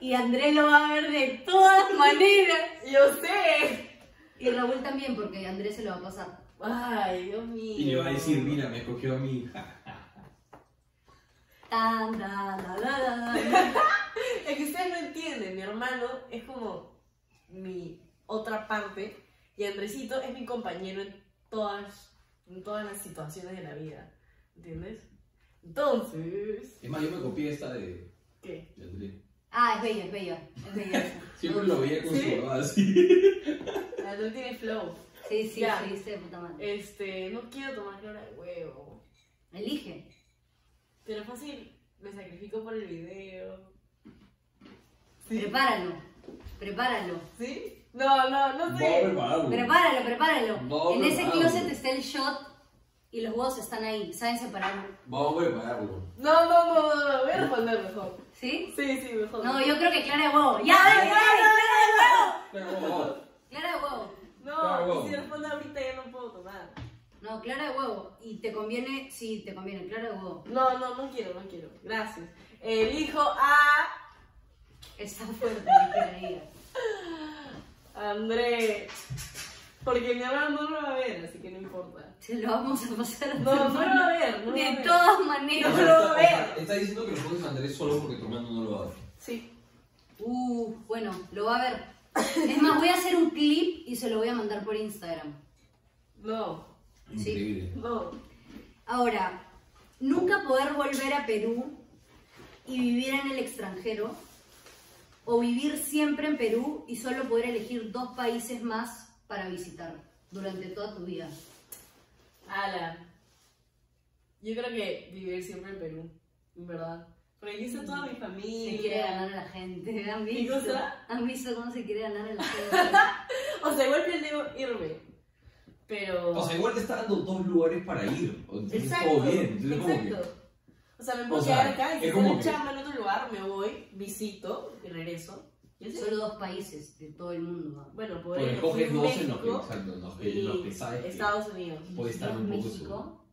Speaker 2: Y André lo va a ver de todas maneras.
Speaker 3: ¡Yo sé!
Speaker 2: Y Raúl también, porque André se lo va a pasar.
Speaker 3: Ay, Dios mío.
Speaker 4: Y le va a decir, mira, me escogió a mi hija.
Speaker 2: Tan.
Speaker 3: Es que ustedes no entienden, mi hermano es como mi otra parte y Andresito es mi compañero en todas, en todas las situaciones de la vida. ¿Entiendes? Entonces.
Speaker 4: Es más, yo me copié esta de,
Speaker 3: ¿Qué?
Speaker 4: de André.
Speaker 2: Ah, es bella, es bella. Es bella esa.
Speaker 4: Siempre lo veía con
Speaker 3: ¿Sí?
Speaker 4: su babada así.
Speaker 3: No tiene flow.
Speaker 2: Sí, sí,
Speaker 3: Ya.
Speaker 2: sí, sí, puta madre.
Speaker 3: Este, no quiero tomar clara de huevo.
Speaker 2: Elige.
Speaker 3: Pero fácil, me sacrifico por el video. ¿Sí?
Speaker 2: Prepáralo. Prepáralo.
Speaker 3: ¿Sí? No, no, no sé.
Speaker 2: Prepáralo, prepáralo.
Speaker 4: No,
Speaker 2: en ese
Speaker 4: prepáralo.
Speaker 2: closet está el shot y los huevos están ahí. Saben separarlo.
Speaker 4: Vamos a prepararlo.
Speaker 3: No, no, no, no, no, voy a responder mejor.
Speaker 2: ¿Sí?
Speaker 3: Sí, sí, mejor.
Speaker 2: No, yo creo que clara de huevo. ¡Ya, dale, dale!
Speaker 4: Pero, vamos.
Speaker 2: Clara de huevo.
Speaker 3: No,
Speaker 4: Claro,
Speaker 3: y
Speaker 4: huevo.
Speaker 3: si respondo ahorita ya no puedo tomar.
Speaker 2: No, clara de huevo. Y te conviene, sí, te conviene, clara de huevo.
Speaker 3: No, no, no quiero, no quiero. Gracias. Elijo a
Speaker 2: Está fuerte, mi querida.
Speaker 3: André. Porque mi hermano no lo va a ver, así que no importa.
Speaker 2: Se lo vamos a pasar a
Speaker 3: No, no lo va a ver, no lo va a
Speaker 2: De
Speaker 3: ver.
Speaker 2: todas maneras.
Speaker 3: No lo va a ver.
Speaker 4: Está diciendo que lo a Andrés solo porque tu hermano no lo va a ver.
Speaker 3: Sí.
Speaker 2: Uh, bueno, lo va a ver. Es más, voy a hacer un clip y se lo voy a mandar por Instagram.
Speaker 3: No,
Speaker 2: Sí.
Speaker 4: Increíble.
Speaker 3: no.
Speaker 2: Ahora, nunca poder volver a Perú y vivir en el extranjero, o vivir siempre en Perú y solo poder elegir dos países más para visitar durante toda tu vida.
Speaker 3: Ala. Yo creo que vivir siempre en Perú, en verdad. Porque aquí está toda mi familia.
Speaker 2: Se quiere ganar a la gente. ¿Han
Speaker 3: ¿Qué
Speaker 2: visto?
Speaker 3: cosa?
Speaker 2: ¿Han visto cómo se quiere ganar a la gente?
Speaker 3: O sea, igual planeo irme. Pero.
Speaker 4: O sea, igual te está dando dos lugares para ir. Entonces
Speaker 3: exacto.
Speaker 4: todo bien. Entonces, como que-
Speaker 3: exacto. O sea, me puedo
Speaker 4: O sea,
Speaker 3: quedar acá y
Speaker 4: es
Speaker 3: si
Speaker 4: como
Speaker 3: tengo
Speaker 4: que-
Speaker 3: chamba en otro lugar, me voy, visito y regreso.
Speaker 2: Solo dos países de todo el mundo. ¿no?
Speaker 3: Bueno, poder
Speaker 4: Porque coges dos en los que, exacto, en los que,
Speaker 3: y
Speaker 4: en los que sabes que
Speaker 3: Estados Unidos.
Speaker 4: puede estar un poco
Speaker 2: México.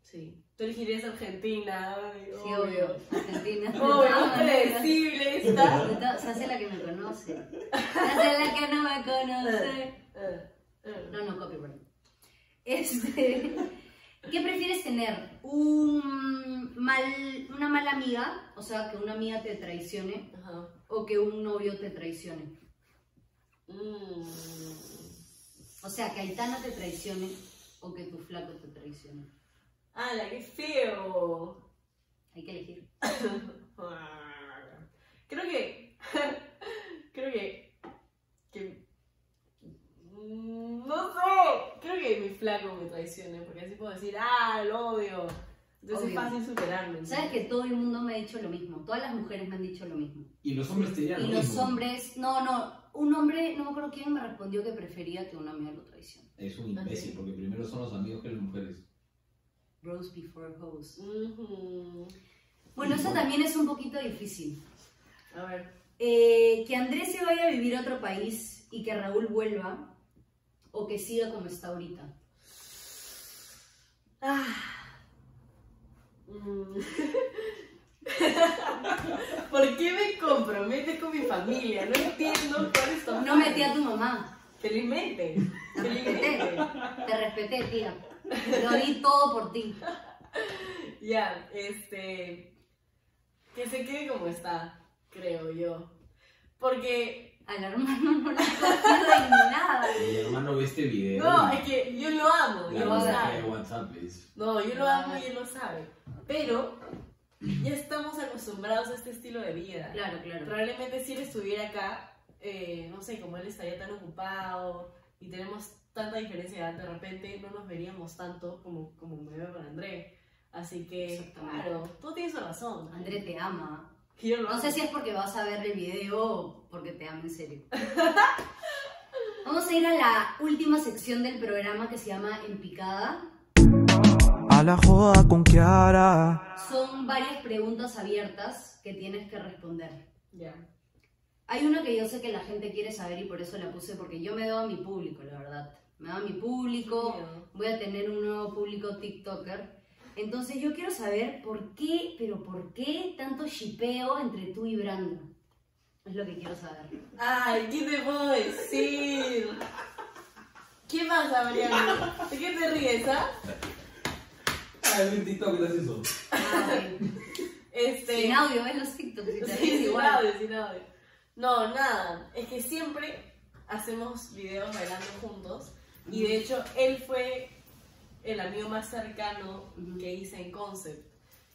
Speaker 3: Sí. Tú elegirías Argentina. ay,
Speaker 2: Sí, obvio. Argentina.
Speaker 3: Obvio,
Speaker 2: maneras.
Speaker 3: predecible
Speaker 2: to- Se hace la que me conoce. Se hace la que no me conoce.
Speaker 3: Eh, eh.
Speaker 2: No, no, copyright. Este, ¿Qué prefieres tener? Un mal, ¿Una mala amiga? O sea, que una amiga te traicione.
Speaker 3: Ajá.
Speaker 2: ¿O que un novio te traicione?
Speaker 3: Mm.
Speaker 2: O sea, que Aitana te traicione. ¿O que tu flaco te traicione?
Speaker 3: ¡Hala, qué feo!
Speaker 2: Hay que elegir.
Speaker 3: Creo que. creo que. que mm, no sé. Creo que mi flaco me traicione. Porque así puedo decir, ¡ah, lo odio! Entonces
Speaker 2: Obvio.
Speaker 3: es fácil superarme.
Speaker 2: ¿Sabes que todo el mundo me ha dicho lo mismo? Todas las mujeres me han dicho lo mismo.
Speaker 4: Y los hombres te dirían
Speaker 2: Y
Speaker 4: lo
Speaker 2: los
Speaker 4: mismo.
Speaker 2: hombres, no, no, un hombre, no me acuerdo quién me respondió que prefería que una amiga lo traicione.
Speaker 4: Es un imbécil, porque primero son los amigos que las mujeres.
Speaker 2: Rose before hose.
Speaker 3: Ujú.
Speaker 2: Bueno, eso también es un poquito difícil.
Speaker 3: A ver.
Speaker 2: Eh, que Andrés se vaya a vivir a otro país y que Raúl vuelva, o que siga como está ahorita.
Speaker 3: Ah. Mm. ¿Por qué me comprometes con mi familia? No entiendo cuál es tu
Speaker 2: No metí a tu mamá.
Speaker 3: Felizmente.
Speaker 2: Te respeté.
Speaker 3: Felizmente.
Speaker 2: Te respeté, tía. Lo di todo por ti.
Speaker 3: Ya, este. Que se quede como está, creo yo. Porque.
Speaker 2: Al hermano no le he cogido ni nada.
Speaker 4: Mi hermano ve este video.
Speaker 3: No, es que yo lo amo, yo lo sabe.
Speaker 4: WhatsApp.
Speaker 3: No, yo lo amo y él lo sabe. Pero ya estamos acostumbrados a este estilo de vida.
Speaker 2: Claro, claro.
Speaker 3: Probablemente si él estuviera acá, eh, no sé, como él estaría tan ocupado y tenemos tanta diferencia de edad, de repente no nos veríamos tanto como, como me veo con André. Así que, claro, tú tienes razón.
Speaker 2: André te ama.
Speaker 3: Yo lo
Speaker 2: No sé si es porque vas a ver el video porque te ama en serio. Vamos a ir a la última sección del programa que se llama En Picada.
Speaker 1: A la joda con Kiara.
Speaker 2: Son varias preguntas abiertas que tienes que responder.
Speaker 3: Ya.
Speaker 2: Hay una que yo sé que la gente quiere saber y por eso la puse, porque yo me doy a mi público, la verdad. Me doy a mi público, voy a tener un nuevo público TikToker. Entonces yo quiero saber por qué, pero por qué tanto shipeo entre tú y Brando. Es lo que quiero saber.
Speaker 3: Ay, ¿qué te puedo decir? ¿Qué pasa, Mariano? ¿De qué te ríes, ah?
Speaker 4: Ah, en TikTok te haces eso.
Speaker 2: Ah.
Speaker 3: Este...
Speaker 2: Sin audio, ves los TikToks te
Speaker 3: Sí, sin
Speaker 2: igual.
Speaker 3: audio, sin audio. No, nada. Es que siempre hacemos videos bailando juntos. Y de hecho, él fue el amigo más cercano que hice en Concept.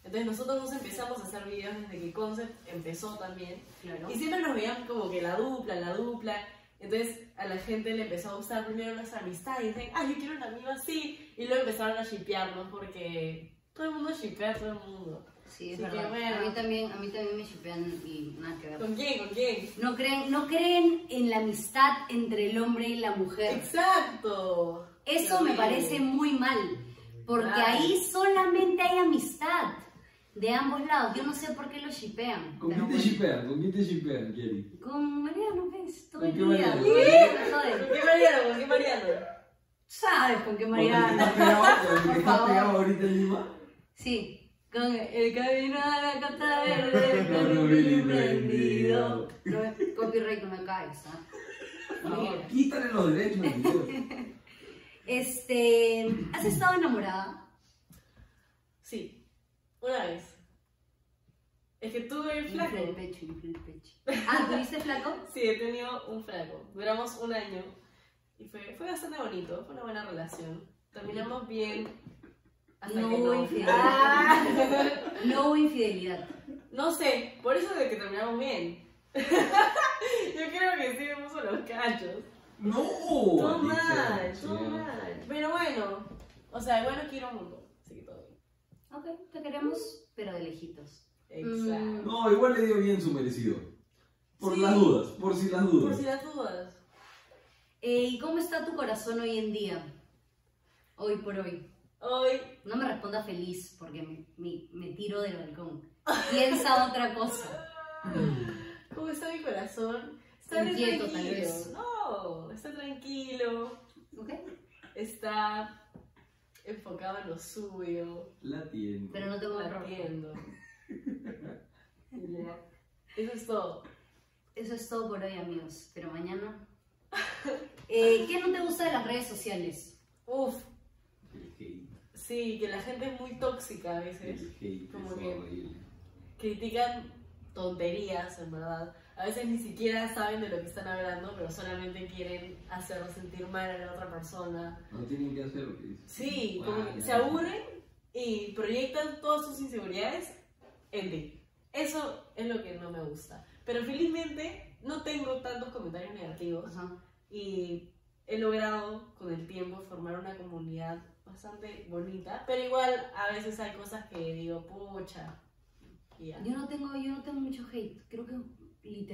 Speaker 3: Entonces nosotros nos empezamos a hacer videos desde que Concept empezó también.
Speaker 2: Claro.
Speaker 3: Y siempre nos veían como que la dupla, la dupla. Entonces a la gente le empezó a gustar primero nuestra amistad y dicen, ay, yo quiero un amigo así. Y luego empezaron a shipearnos porque todo el mundo shipea a todo el mundo.
Speaker 2: Sí, es
Speaker 3: que
Speaker 2: verdad.
Speaker 3: bueno.
Speaker 2: A mí también, a mí también me shipean y nada que ver.
Speaker 3: ¿Con quién? ¿Con quién?
Speaker 2: No creen, no creen en la amistad entre el hombre y la mujer.
Speaker 3: Exacto.
Speaker 2: Eso me parece muy mal, porque ahí solamente hay amistad de ambos lados. Yo no sé por qué lo shipean.
Speaker 4: ¿Con quién te shipean? ¿Con quién te shipean, Kieri?
Speaker 2: Con Mariano, ¿ves? Todo
Speaker 4: ¿Con
Speaker 2: el
Speaker 4: qué
Speaker 2: día.
Speaker 4: Mariano?
Speaker 2: el
Speaker 3: ¿Con qué Mariano? ¿Con qué Mariano?
Speaker 2: ¿Sabes con qué
Speaker 4: ¿Con el
Speaker 2: Mariano?
Speaker 4: estás pegado- con el que estás pegado ahorita en Lima?
Speaker 2: Sí. Con el camino a la costa verde,
Speaker 4: Con Billy
Speaker 2: prendido. Copyright no me caes, ¿ah?
Speaker 4: No, quítale los derechos.
Speaker 2: Este, ¿has estado enamorada?
Speaker 3: Sí, una vez. Es que tuve el
Speaker 2: Infla el
Speaker 3: flaco.
Speaker 2: pecho, el pecho. Ah, ¿tuviste flaco?
Speaker 3: Sí, he tenido un flaco. Duramos un año y fue, fue bastante bonito, fue una buena relación. Terminamos bien. Hasta
Speaker 2: No
Speaker 3: que
Speaker 2: hubo
Speaker 3: no.
Speaker 2: infidelidad.
Speaker 3: Ah.
Speaker 2: No hubo infidelidad.
Speaker 3: No sé, por eso de que terminamos bien. Yo creo que sí me puso los cachos.
Speaker 4: No,
Speaker 3: Todo
Speaker 4: Alicia,
Speaker 3: mal, todo mal. Pero bueno, o sea, bueno, quiero mundo. Así que todo bien.
Speaker 2: Ok, te queremos, pero de lejitos.
Speaker 3: Exacto.
Speaker 2: Mm.
Speaker 4: No, igual le dio bien su merecido. Por
Speaker 3: Sí.
Speaker 4: las dudas, por si las
Speaker 3: Por
Speaker 4: dudas.
Speaker 3: si las dudas.
Speaker 2: Eh, ¿Y cómo está tu corazón hoy en día? Hoy por hoy.
Speaker 3: Hoy,
Speaker 2: No me responda feliz porque me, me- me tiro del balcón. Piensa otra cosa.
Speaker 3: ¿cómo está mi corazón? Está bien
Speaker 2: Inquieto, tal
Speaker 3: tranquilo.
Speaker 2: vez.
Speaker 3: No, está tranquilo.
Speaker 2: ¿Ok?
Speaker 3: Está enfocado en lo suyo.
Speaker 4: La tiene.
Speaker 2: Pero no tengo.
Speaker 3: Latiendo. Ya. Eso es todo.
Speaker 2: Eso es todo por hoy, amigos. Pero mañana. Eh, ¿Qué no te gusta de las redes sociales?
Speaker 3: Uf,
Speaker 4: El hate,
Speaker 3: sí, que la gente es muy tóxica a veces.
Speaker 4: el hate
Speaker 3: Como
Speaker 4: es
Speaker 3: que-
Speaker 4: horrible.
Speaker 3: critican tonterías, en verdad. A veces ni siquiera saben de lo que están hablando, pero solamente quieren hacer sentir mal a la otra persona.
Speaker 4: No tienen que hacer lo que dicen.
Speaker 3: Sí, como que
Speaker 4: Ah,
Speaker 3: se aburren y proyectan todas sus inseguridades en ti. Eso es lo que no me gusta. Pero felizmente no tengo tantos comentarios negativos
Speaker 2: Ajá.
Speaker 3: y he logrado con el tiempo formar una comunidad bastante bonita, pero igual a veces hay cosas que digo, pucha. y ya.
Speaker 2: Yo no tengo, yo no tengo mucho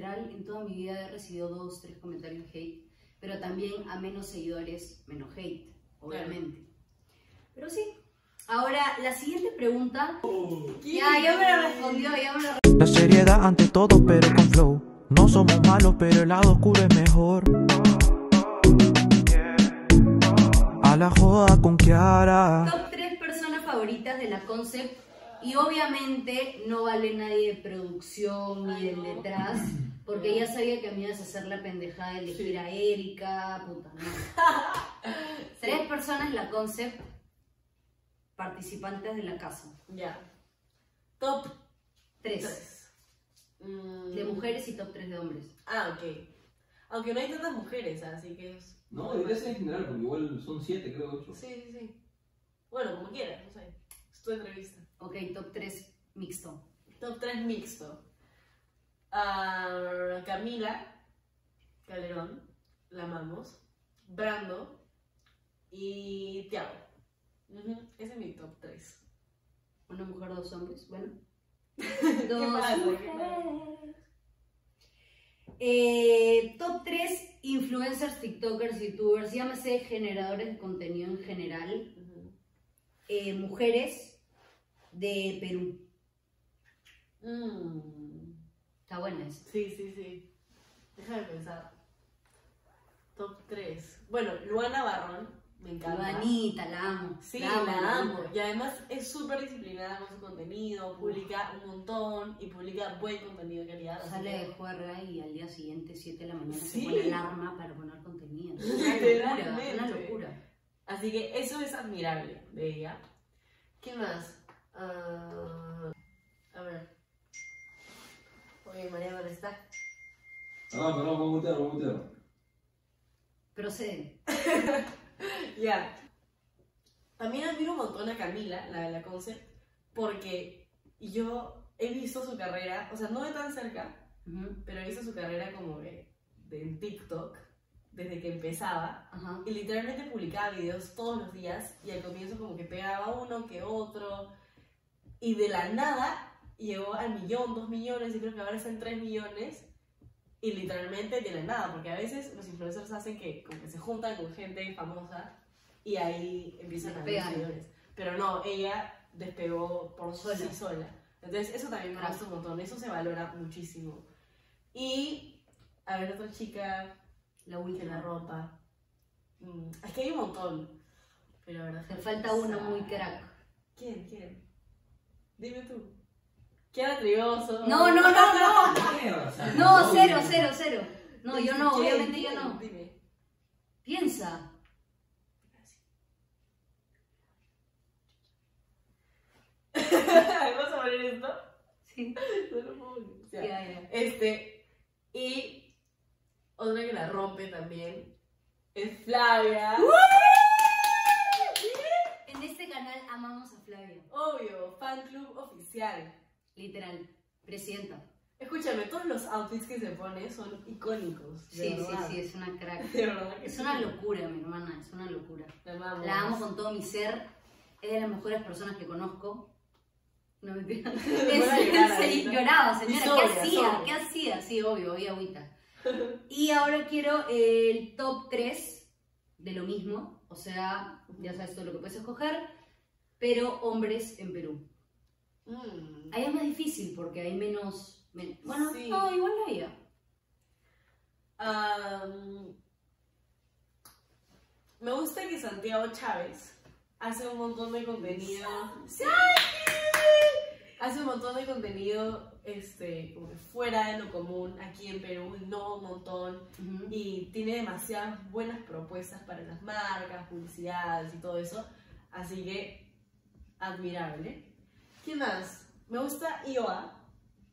Speaker 2: literal en toda mi vida he recibido dos, tres comentarios de hate. Pero también a menos seguidores, menos hate, obviamente. Pero sí. Ahora, la siguiente pregunta. Ya, ya me lo respondió, ya me lo
Speaker 1: La seriedad ante todo, pero con flow. No somos malos, pero el lado oscuro es mejor. A la joda con Kiara.
Speaker 2: Top 3 personas favoritas de la concept y obviamente no vale nadie de producción ni del
Speaker 3: no.
Speaker 2: detrás, porque ya sabía que me ibas a hacer la pendejada de elegir
Speaker 3: Sí.
Speaker 2: a Erika, puta no. Tres personas la concept, participantes de la casa.
Speaker 3: Ya. Top
Speaker 2: Tres.
Speaker 3: 3.
Speaker 2: De mujeres y top tres de hombres.
Speaker 3: Ah, ok. Aunque no hay tantas mujeres, así que es...
Speaker 4: No, debería ser en general, porque igual son siete, creo, ocho.
Speaker 3: Sí, sí, sí. Bueno, como quieras, no sé. Es tu entrevista.
Speaker 2: Ok, top tres mixto.
Speaker 3: Top 3 mixto. Ah, Camila Calderón, la amamos. Brando y Tiago. Ujú, Ese es mi top 3.
Speaker 2: Una mujer, dos hombres. Bueno.
Speaker 3: ¿Qué
Speaker 2: Dos mujeres. Eh, top 3 influencers, TikTokers, YouTubers, llámese generadores de contenido en general, eh, mujeres de Perú.
Speaker 3: Mm,
Speaker 2: Está buena esa.
Speaker 3: Sí, sí, sí. Déjame pensar. Top 3. Bueno, Luana Barrón, me encanta.
Speaker 2: Luanita, la amo.
Speaker 3: Sí,
Speaker 2: la amo.
Speaker 3: la amo.
Speaker 2: Luanita.
Speaker 3: Y además es súper disciplinada con su contenido, publica un montón y publica buen contenido de calidad.
Speaker 2: Sale de juerga y al día siguiente, 7 de la mañana,
Speaker 3: Sí.
Speaker 2: se pone alarma para poner contenido. Es una locura,
Speaker 3: Literalmente.
Speaker 2: una locura.
Speaker 3: Así que eso es admirable de ella. ¿Qué más? Ah, a ver. Oye, María ¿dónde está?
Speaker 4: Ah, perdón, voy a mutear, voy a mutear.
Speaker 2: Procede.
Speaker 3: Ya. También admiro un montón a Camila, la de la Concept, porque yo he visto su carrera, o sea, no de tan cerca,
Speaker 2: Ujú.
Speaker 3: pero he visto su carrera como de, de en TikTok desde que empezaba.
Speaker 2: Ajá.
Speaker 3: Y literalmente publicaba videos todos los días y al comienzo como que pegaba uno que otro. Y de la nada llegó al millón, dos millones y creo que ahora está en tres millones. Y literalmente de la nada, porque a veces los influencers hacen que como que se juntan con gente famosa y ahí empiezan a ver
Speaker 2: Despegan.
Speaker 3: seguidores. Pero no, ella despegó por
Speaker 2: Sola.
Speaker 3: sí sola. Entonces eso también me gusta un montón, eso se valora muchísimo. Y a ver, otra chica
Speaker 2: La última.
Speaker 3: la ropa. Mm, es que hay un montón. Pero la verdad. Que
Speaker 2: falta uno muy crack.
Speaker 3: ¿Quién? ¿Quién? Dime tú. ¿Quién Trigoso?
Speaker 2: No, no, no, no. No, cero, cero, cero. No, yo no, obviamente yo no.
Speaker 3: Dime.
Speaker 2: Piensa.
Speaker 3: ¿Vas a poner esto?
Speaker 2: Sí.
Speaker 3: No lo puedo poner. Ya.
Speaker 2: Ya, ya.
Speaker 3: Este. Y. Otra que la rompe también. Es Flavia.
Speaker 2: Canal amamos a Flavia.
Speaker 3: Obvio, fan club oficial.
Speaker 2: Literal. Presidenta.
Speaker 3: Escúchame, todos los outfits que se pone son icónicos. de
Speaker 2: Sí, sí,
Speaker 3: verdad.
Speaker 2: sí, es una crack.
Speaker 3: De verdad que
Speaker 2: Es
Speaker 3: sí.
Speaker 2: una locura, mi hermana, es una locura.
Speaker 3: La amamos.
Speaker 2: La amo con todo mi ser. Es de las mejores personas que conozco. No me pidas. Sí,
Speaker 3: ahorita.
Speaker 2: lloraba, señora.
Speaker 3: sobria,
Speaker 2: ¿Qué hacía?
Speaker 3: sobria.
Speaker 2: ¿Qué hacía? Sí, obvio, obvio, agüita. Y ahora quiero el top 3 de lo mismo. O sea, ya sabes todo lo que puedes escoger. Pero hombres en Perú.
Speaker 3: Mm.
Speaker 2: Ahí es más difícil porque hay menos. men- bueno,
Speaker 3: Sí.
Speaker 2: no, igual no había.
Speaker 3: Me gusta que Santiago Chávez hace un montón de contenido. ¡Sí! Hace un montón de contenido este, como que fuera de lo común aquí en Perú, no un montón. Y tiene demasiadas buenas propuestas para las marcas, publicidades y todo eso. Así que, admirable. ¿Quién más? Me gusta Ioa.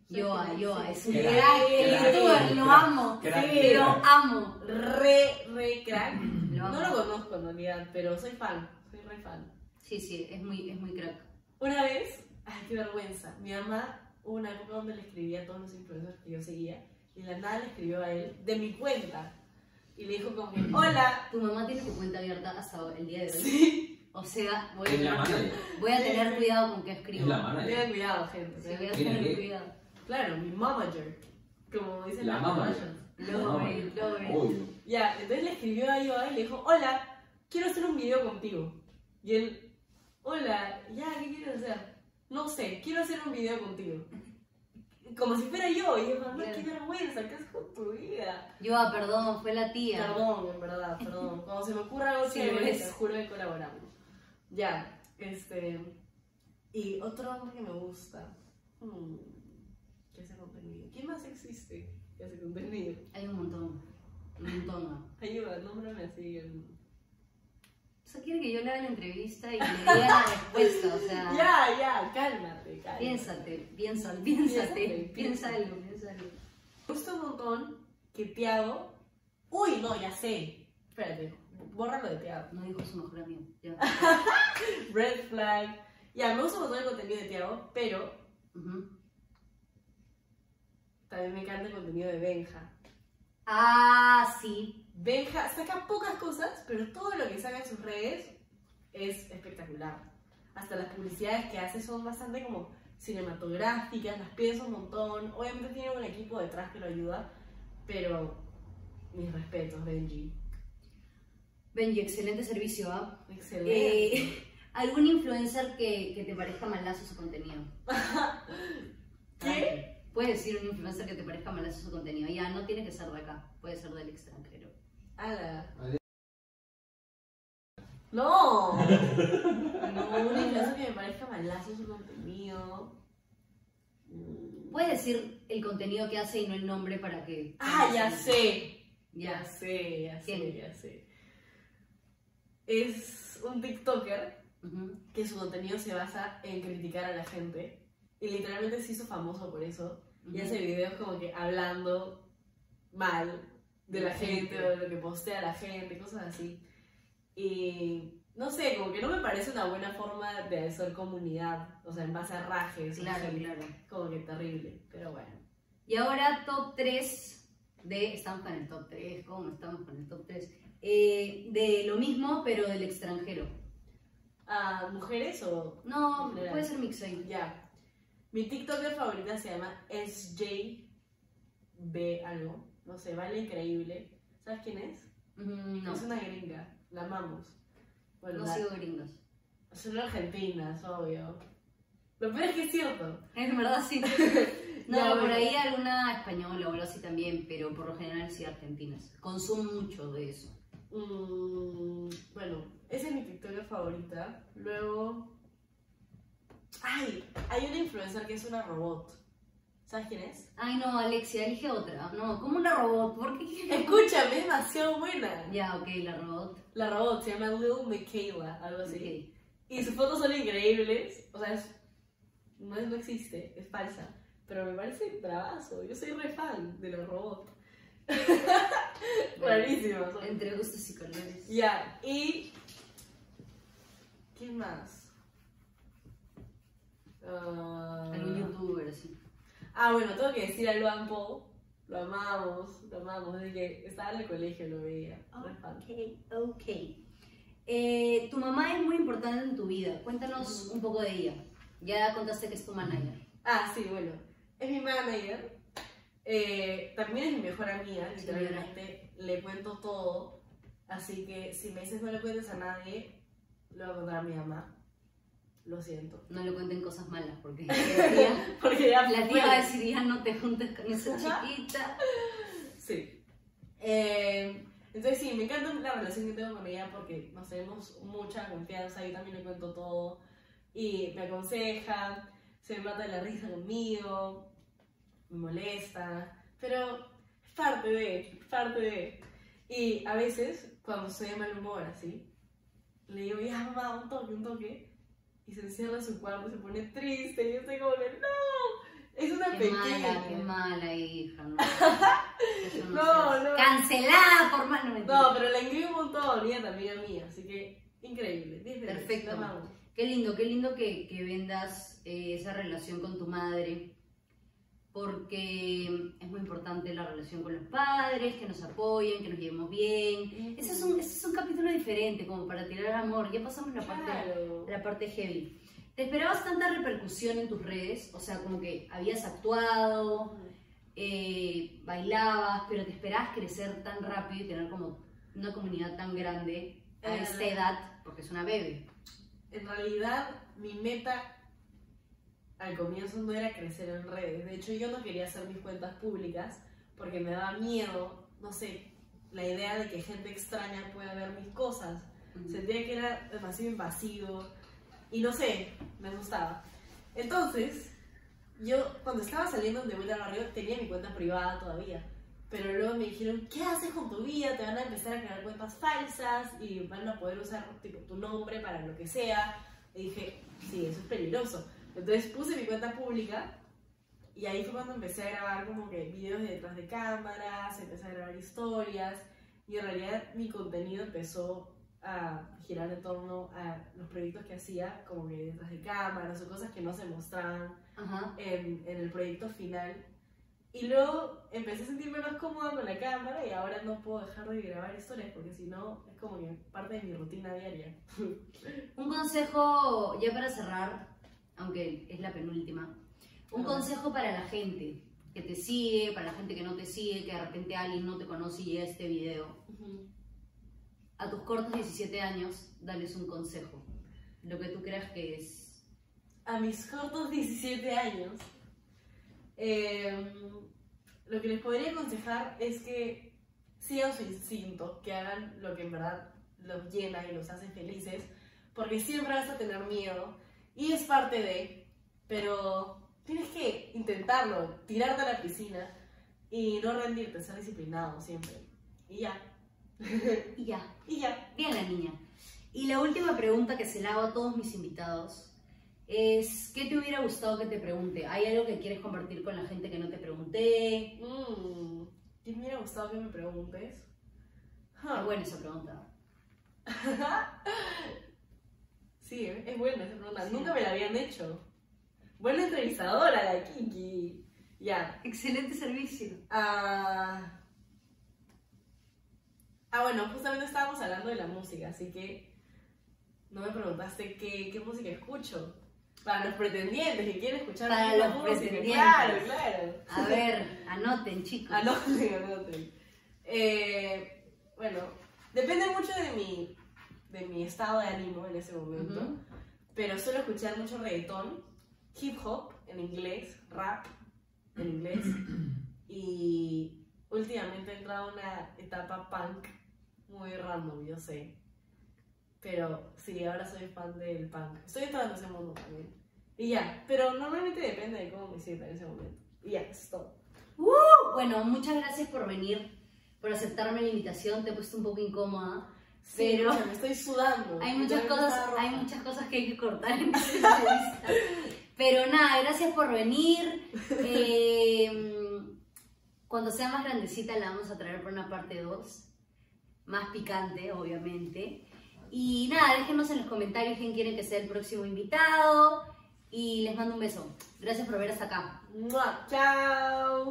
Speaker 2: Yoa. Yoa, es un
Speaker 4: Crack,
Speaker 2: crack, lo amo,
Speaker 4: crack,
Speaker 2: sí, lo amo,
Speaker 3: Re, re crack.
Speaker 2: lo.
Speaker 3: No lo conozco en realidad, pero soy fan, soy re fan.
Speaker 2: Sí, sí, es muy, es muy crack.
Speaker 3: Una vez, ay, qué vergüenza, mi mamá hubo una época donde le escribía a todos los influencers que yo seguía y la nada le escribió a él de mi cuenta y le dijo como que, hola,
Speaker 2: Tu mamá tiene tu cuenta abierta hasta el día de hoy.
Speaker 3: sí,
Speaker 2: O sea, voy a,
Speaker 4: Es la
Speaker 2: tener,
Speaker 4: manager.
Speaker 2: voy a tener cuidado con qué
Speaker 4: Es
Speaker 2: escribo.
Speaker 4: la manager.
Speaker 3: tengan cuidado gente,
Speaker 2: Sí, voy a
Speaker 3: tengan-
Speaker 4: ¿Tiene
Speaker 2: tener
Speaker 4: qué?
Speaker 2: cuidado.
Speaker 3: claro, mi manager, como dicen
Speaker 4: La
Speaker 3: las
Speaker 4: manager.
Speaker 2: it.
Speaker 4: Obvio.
Speaker 3: Ya, entonces le escribió a Ioa y le dijo, hola, quiero hacer un video contigo. Y él, hola, ya, ¿qué quieres hacer? No sé, quiero hacer un video contigo. Como si fuera yo, y yo, mamá, qué vergüenza, ¿qué haces con tu vida?
Speaker 2: Yoa, perdón, fue la tía.
Speaker 3: Perdón, en verdad, perdón. Cuando se me ocurra algo
Speaker 2: Sí,
Speaker 3: te juro que colaboramos. Ya, este... Y otro hombre que me gusta. Hmm, que hace contenido. ¿Quién más existe que hace contenido?
Speaker 2: Hay un montón. Un montón.
Speaker 3: Ayuda, nómbrame así. el-
Speaker 2: O sea, quiere que yo le haga la entrevista y le diga la respuesta. O sea,
Speaker 3: Ya, ya, cálmate, cálmate.
Speaker 2: piénsate, piénsalo,
Speaker 3: Piénsate,
Speaker 2: piénsate, piénsalo, piénsalo.
Speaker 3: Me gusta un montón que Tiago. Uy, no, ya sé. Espérate, bórralo de Tiago.
Speaker 2: No dijo su mejor amigo. Ya.
Speaker 3: Red flag. Ya, me gusta un montón el contenido de Tiago, pero
Speaker 2: Ujú.
Speaker 3: también me encanta el contenido de Benja.
Speaker 2: Ah, sí.
Speaker 3: Benja saca pocas cosas, pero todo lo que saca en sus redes es espectacular. Hasta las publicidades que hace son bastante como cinematográficas, las piensa un montón. Obviamente tiene un equipo detrás que lo ayuda, pero mis respetos, Benji.
Speaker 2: Benji, excelente servicio, ¿ah?
Speaker 3: Excelente.
Speaker 2: Eh, ¿Algún influencer que, que te parezca malazo su contenido?
Speaker 3: ¿Qué?
Speaker 2: Puedes decir un influencer que te parezca malazo su contenido. Ya, no tiene que ser de acá, puede ser del extranjero.
Speaker 3: Ala. No. No, un influencer que me parezca malazo su contenido.
Speaker 2: Puedes decir el contenido que hace y no el nombre para que...
Speaker 3: Ah, ya sé.
Speaker 2: Ya.
Speaker 3: Ya sé, ya sé,
Speaker 2: ¿Quién?
Speaker 3: ya sé. Es un TikToker
Speaker 2: Ujú.
Speaker 3: que su contenido se basa en criticar a la gente. Y literalmente se hizo famoso por eso. Y
Speaker 2: Ujú.
Speaker 3: hace videos como que hablando mal de la
Speaker 2: La
Speaker 3: gente
Speaker 2: gente.
Speaker 3: o de lo que postea la gente, cosas así. Y no sé, como que no me parece una buena forma de hacer comunidad. O sea, en base a rajes.
Speaker 2: Claro,
Speaker 3: sea,
Speaker 2: claro.
Speaker 3: Como que terrible. Pero bueno.
Speaker 2: Y ahora top 3 de... Estamos con el top 3, ¿cómo estamos con el top 3? De lo mismo, pero del extranjero.
Speaker 3: ¿A mujeres o
Speaker 2: No,
Speaker 3: general.
Speaker 2: puede ser mixed.
Speaker 3: Ya. Mi TikToker favorita se llama SJB algo. No sé, vale increíble. ¿Sabes quién es?
Speaker 2: Mm, No,
Speaker 3: Es una gringa. La amamos. Bueno,
Speaker 2: no
Speaker 3: la-
Speaker 2: sigo gringos.
Speaker 3: son argentinas, obvio. Lo peor es que es cierto.
Speaker 2: En verdad sí. No,
Speaker 3: Ya,
Speaker 2: por
Speaker 3: bueno.
Speaker 2: ahí alguna española o algo así también, pero por lo general sí argentinas. Consumo mucho de eso.
Speaker 3: Mm, bueno, esa es mi TikToker favorita. Luego. Ay, hay una influencer que es una robot. ¿Sabes quién es?
Speaker 2: Ay, no, Alexia, elige otra. No, como una robot, ¿por qué?
Speaker 3: Escúchame, es demasiado buena.
Speaker 2: Ya, ok, la robot.
Speaker 3: La robot se llama Lil Michaela, algo así.
Speaker 2: Ok.
Speaker 3: Y sus fotos son increíbles. O sea, es- no, es- no existe, es falsa. Pero me parece bravazo. Yo soy re fan de los robots. Rarísimo. son.
Speaker 2: Entre gustos y colores.
Speaker 3: Ya, y. ¿Quién más? Ah,
Speaker 2: Algún youtuber así.
Speaker 3: ah, bueno, tengo que decir a Luan Paul. Lo amamos, lo amamos. Desde que estaba en el colegio lo veía.
Speaker 2: Ok, ok. Eh, tu mamá es muy importante en tu vida. Cuéntanos un poco de ella. Ya contaste que es tu manager.
Speaker 3: Ah, sí, bueno. Es mi manager. Eh, también es mi mejor amiga.
Speaker 2: Sí,
Speaker 3: Literalmente le cuento todo. Así que si me dices no le cuentes a nadie, le voy a contar a mi mamá. Lo siento.
Speaker 2: No le cuenten cosas malas, porque la tía,
Speaker 3: Porque ya
Speaker 2: la tía va a decir, ya no te juntes con esa chiquita.
Speaker 3: Sí. Eh, entonces sí, me encanta la relación que tengo con ella porque nos tenemos mucha confianza. Yo también le cuento todo. Y me aconseja, se me mata de la risa conmigo, me molesta. Pero es parte de, es parte de. Y a veces, cuando estoy de mal humor así, le digo, ya mamá, un toque, un toque. Y se encierra en su cuarto, se pone triste. Y yo estoy como que, no, es una
Speaker 2: Qué
Speaker 3: pequeña.
Speaker 2: mala, qué mala hija, no.
Speaker 3: No, no.
Speaker 2: Cancelada por mal, no
Speaker 3: pero la incluyo un montón, ella también a mí, así que increíble. 10 de 10,
Speaker 2: Perfecto.
Speaker 3: amamos.
Speaker 2: Qué lindo, qué lindo que, que vendas eh, esa relación con tu madre, porque es muy importante la relación con los padres, que nos apoyen, que nos llevemos bien. Ese es un, ese es un capítulo diferente, como para tirar amor. Ya pasamos la parte,
Speaker 3: Claro.
Speaker 2: la parte heavy. ¿Te esperabas tanta repercusión en tus redes? O sea, como que habías actuado, eh, bailabas, pero te esperabas crecer tan rápido y tener como una comunidad tan grande a
Speaker 3: Eh,
Speaker 2: esta edad, porque es una bebé.
Speaker 3: En realidad, mi meta al comienzo no era crecer en redes. De hecho, yo no quería hacer mis cuentas públicas porque me daba miedo, no sé, la idea de que gente extraña pueda ver mis cosas. Sentía que era demasiado invasivo Y no sé, me gustaba. Entonces, yo cuando estaba saliendo de vuelta al barrio tenía mi cuenta privada todavía. Pero luego me dijeron, ¿qué haces con tu vida? Te van a empezar a crear cuentas falsas y van a poder usar tipo, tu nombre para lo que sea. Y dije, sí, eso es peligroso. Entonces puse mi cuenta pública y ahí fue cuando empecé a grabar como que videos de detrás de cámaras, empecé a grabar historias y en realidad mi contenido empezó a girar en torno a los proyectos que hacía como que detrás de cámaras o cosas que no se mostraban en, en el proyecto final. Y luego empecé a sentirme más cómoda con la cámara y ahora no puedo dejar de grabar historias porque si no es como que parte de mi rutina diaria.
Speaker 2: Un consejo, ya para cerrar, aunque es la penúltima, un
Speaker 3: Ah.
Speaker 2: consejo para la gente que te sigue, para la gente que no te sigue, que de repente alguien no te conoce y llega este video. A tus cortos 17 años, dales un consejo. Lo que tú creas que es.
Speaker 3: A mis cortos 17 años, eh, lo que les podría aconsejar es que sigan su instinto, que hagan lo que en verdad los llena y los hace felices, porque siempre vas a tener miedo y es parte de, pero tienes que intentarlo, tirarte a la piscina y no rendirte, ser disciplinado siempre. Y ya,
Speaker 2: Y ya,
Speaker 3: y ya.
Speaker 2: bien la niña. Y la última pregunta que se la hago a todos mis invitados es: ¿qué te hubiera gustado que te pregunte? ¿Hay algo que quieres compartir con la gente que no te pregunté?
Speaker 3: Mm, ¿Qué me hubiera gustado que me preguntes?
Speaker 2: Es
Speaker 3: Huh.
Speaker 2: buena esa pregunta.
Speaker 3: Sí, es buena esa pregunta.
Speaker 2: Sí.
Speaker 3: Nunca me la habían hecho. Buena entrevistadora la Kiki. Ya.
Speaker 2: Excelente servicio.
Speaker 3: Ah, ah, bueno, justamente estábamos hablando de la música, así que no me preguntaste qué, qué música escucho. Para los pretendientes que quieren escuchar
Speaker 2: Para los
Speaker 3: música.
Speaker 2: pretendientes.
Speaker 3: Claro, claro.
Speaker 2: A ver, anoten, chicos.
Speaker 3: Anoten, anoten. Eh, bueno, depende mucho de mi, de mi estado de ánimo en ese momento. Pero suelo escuchar mucho reggaetón, hip hop en inglés, rap en inglés. y últimamente he entrado una etapa punk muy random, yo sé. Pero sí, ahora soy fan del punk. Estoy entrando en ese mundo también. Y ya, pero normalmente depende de cómo me sienta en ese momento. Y ya, es todo.
Speaker 2: Bueno, muchas gracias por venir, por aceptarme la invitación. Te he puesto un poco incómoda.
Speaker 3: Sí,
Speaker 2: Pero-
Speaker 3: me estoy sudando.
Speaker 2: Hay muchas cosas, hay muchas cosas que hay que cortar en esta entrevista. Pero nada, gracias por venir. Eh, cuando sea más grandecita la vamos a traer por una parte 2. Más picante, obviamente. Y nada, déjenos en los comentarios quién quieren que sea el próximo invitado. Y les mando un beso. Gracias por ver hasta acá.
Speaker 3: Mua, Chao.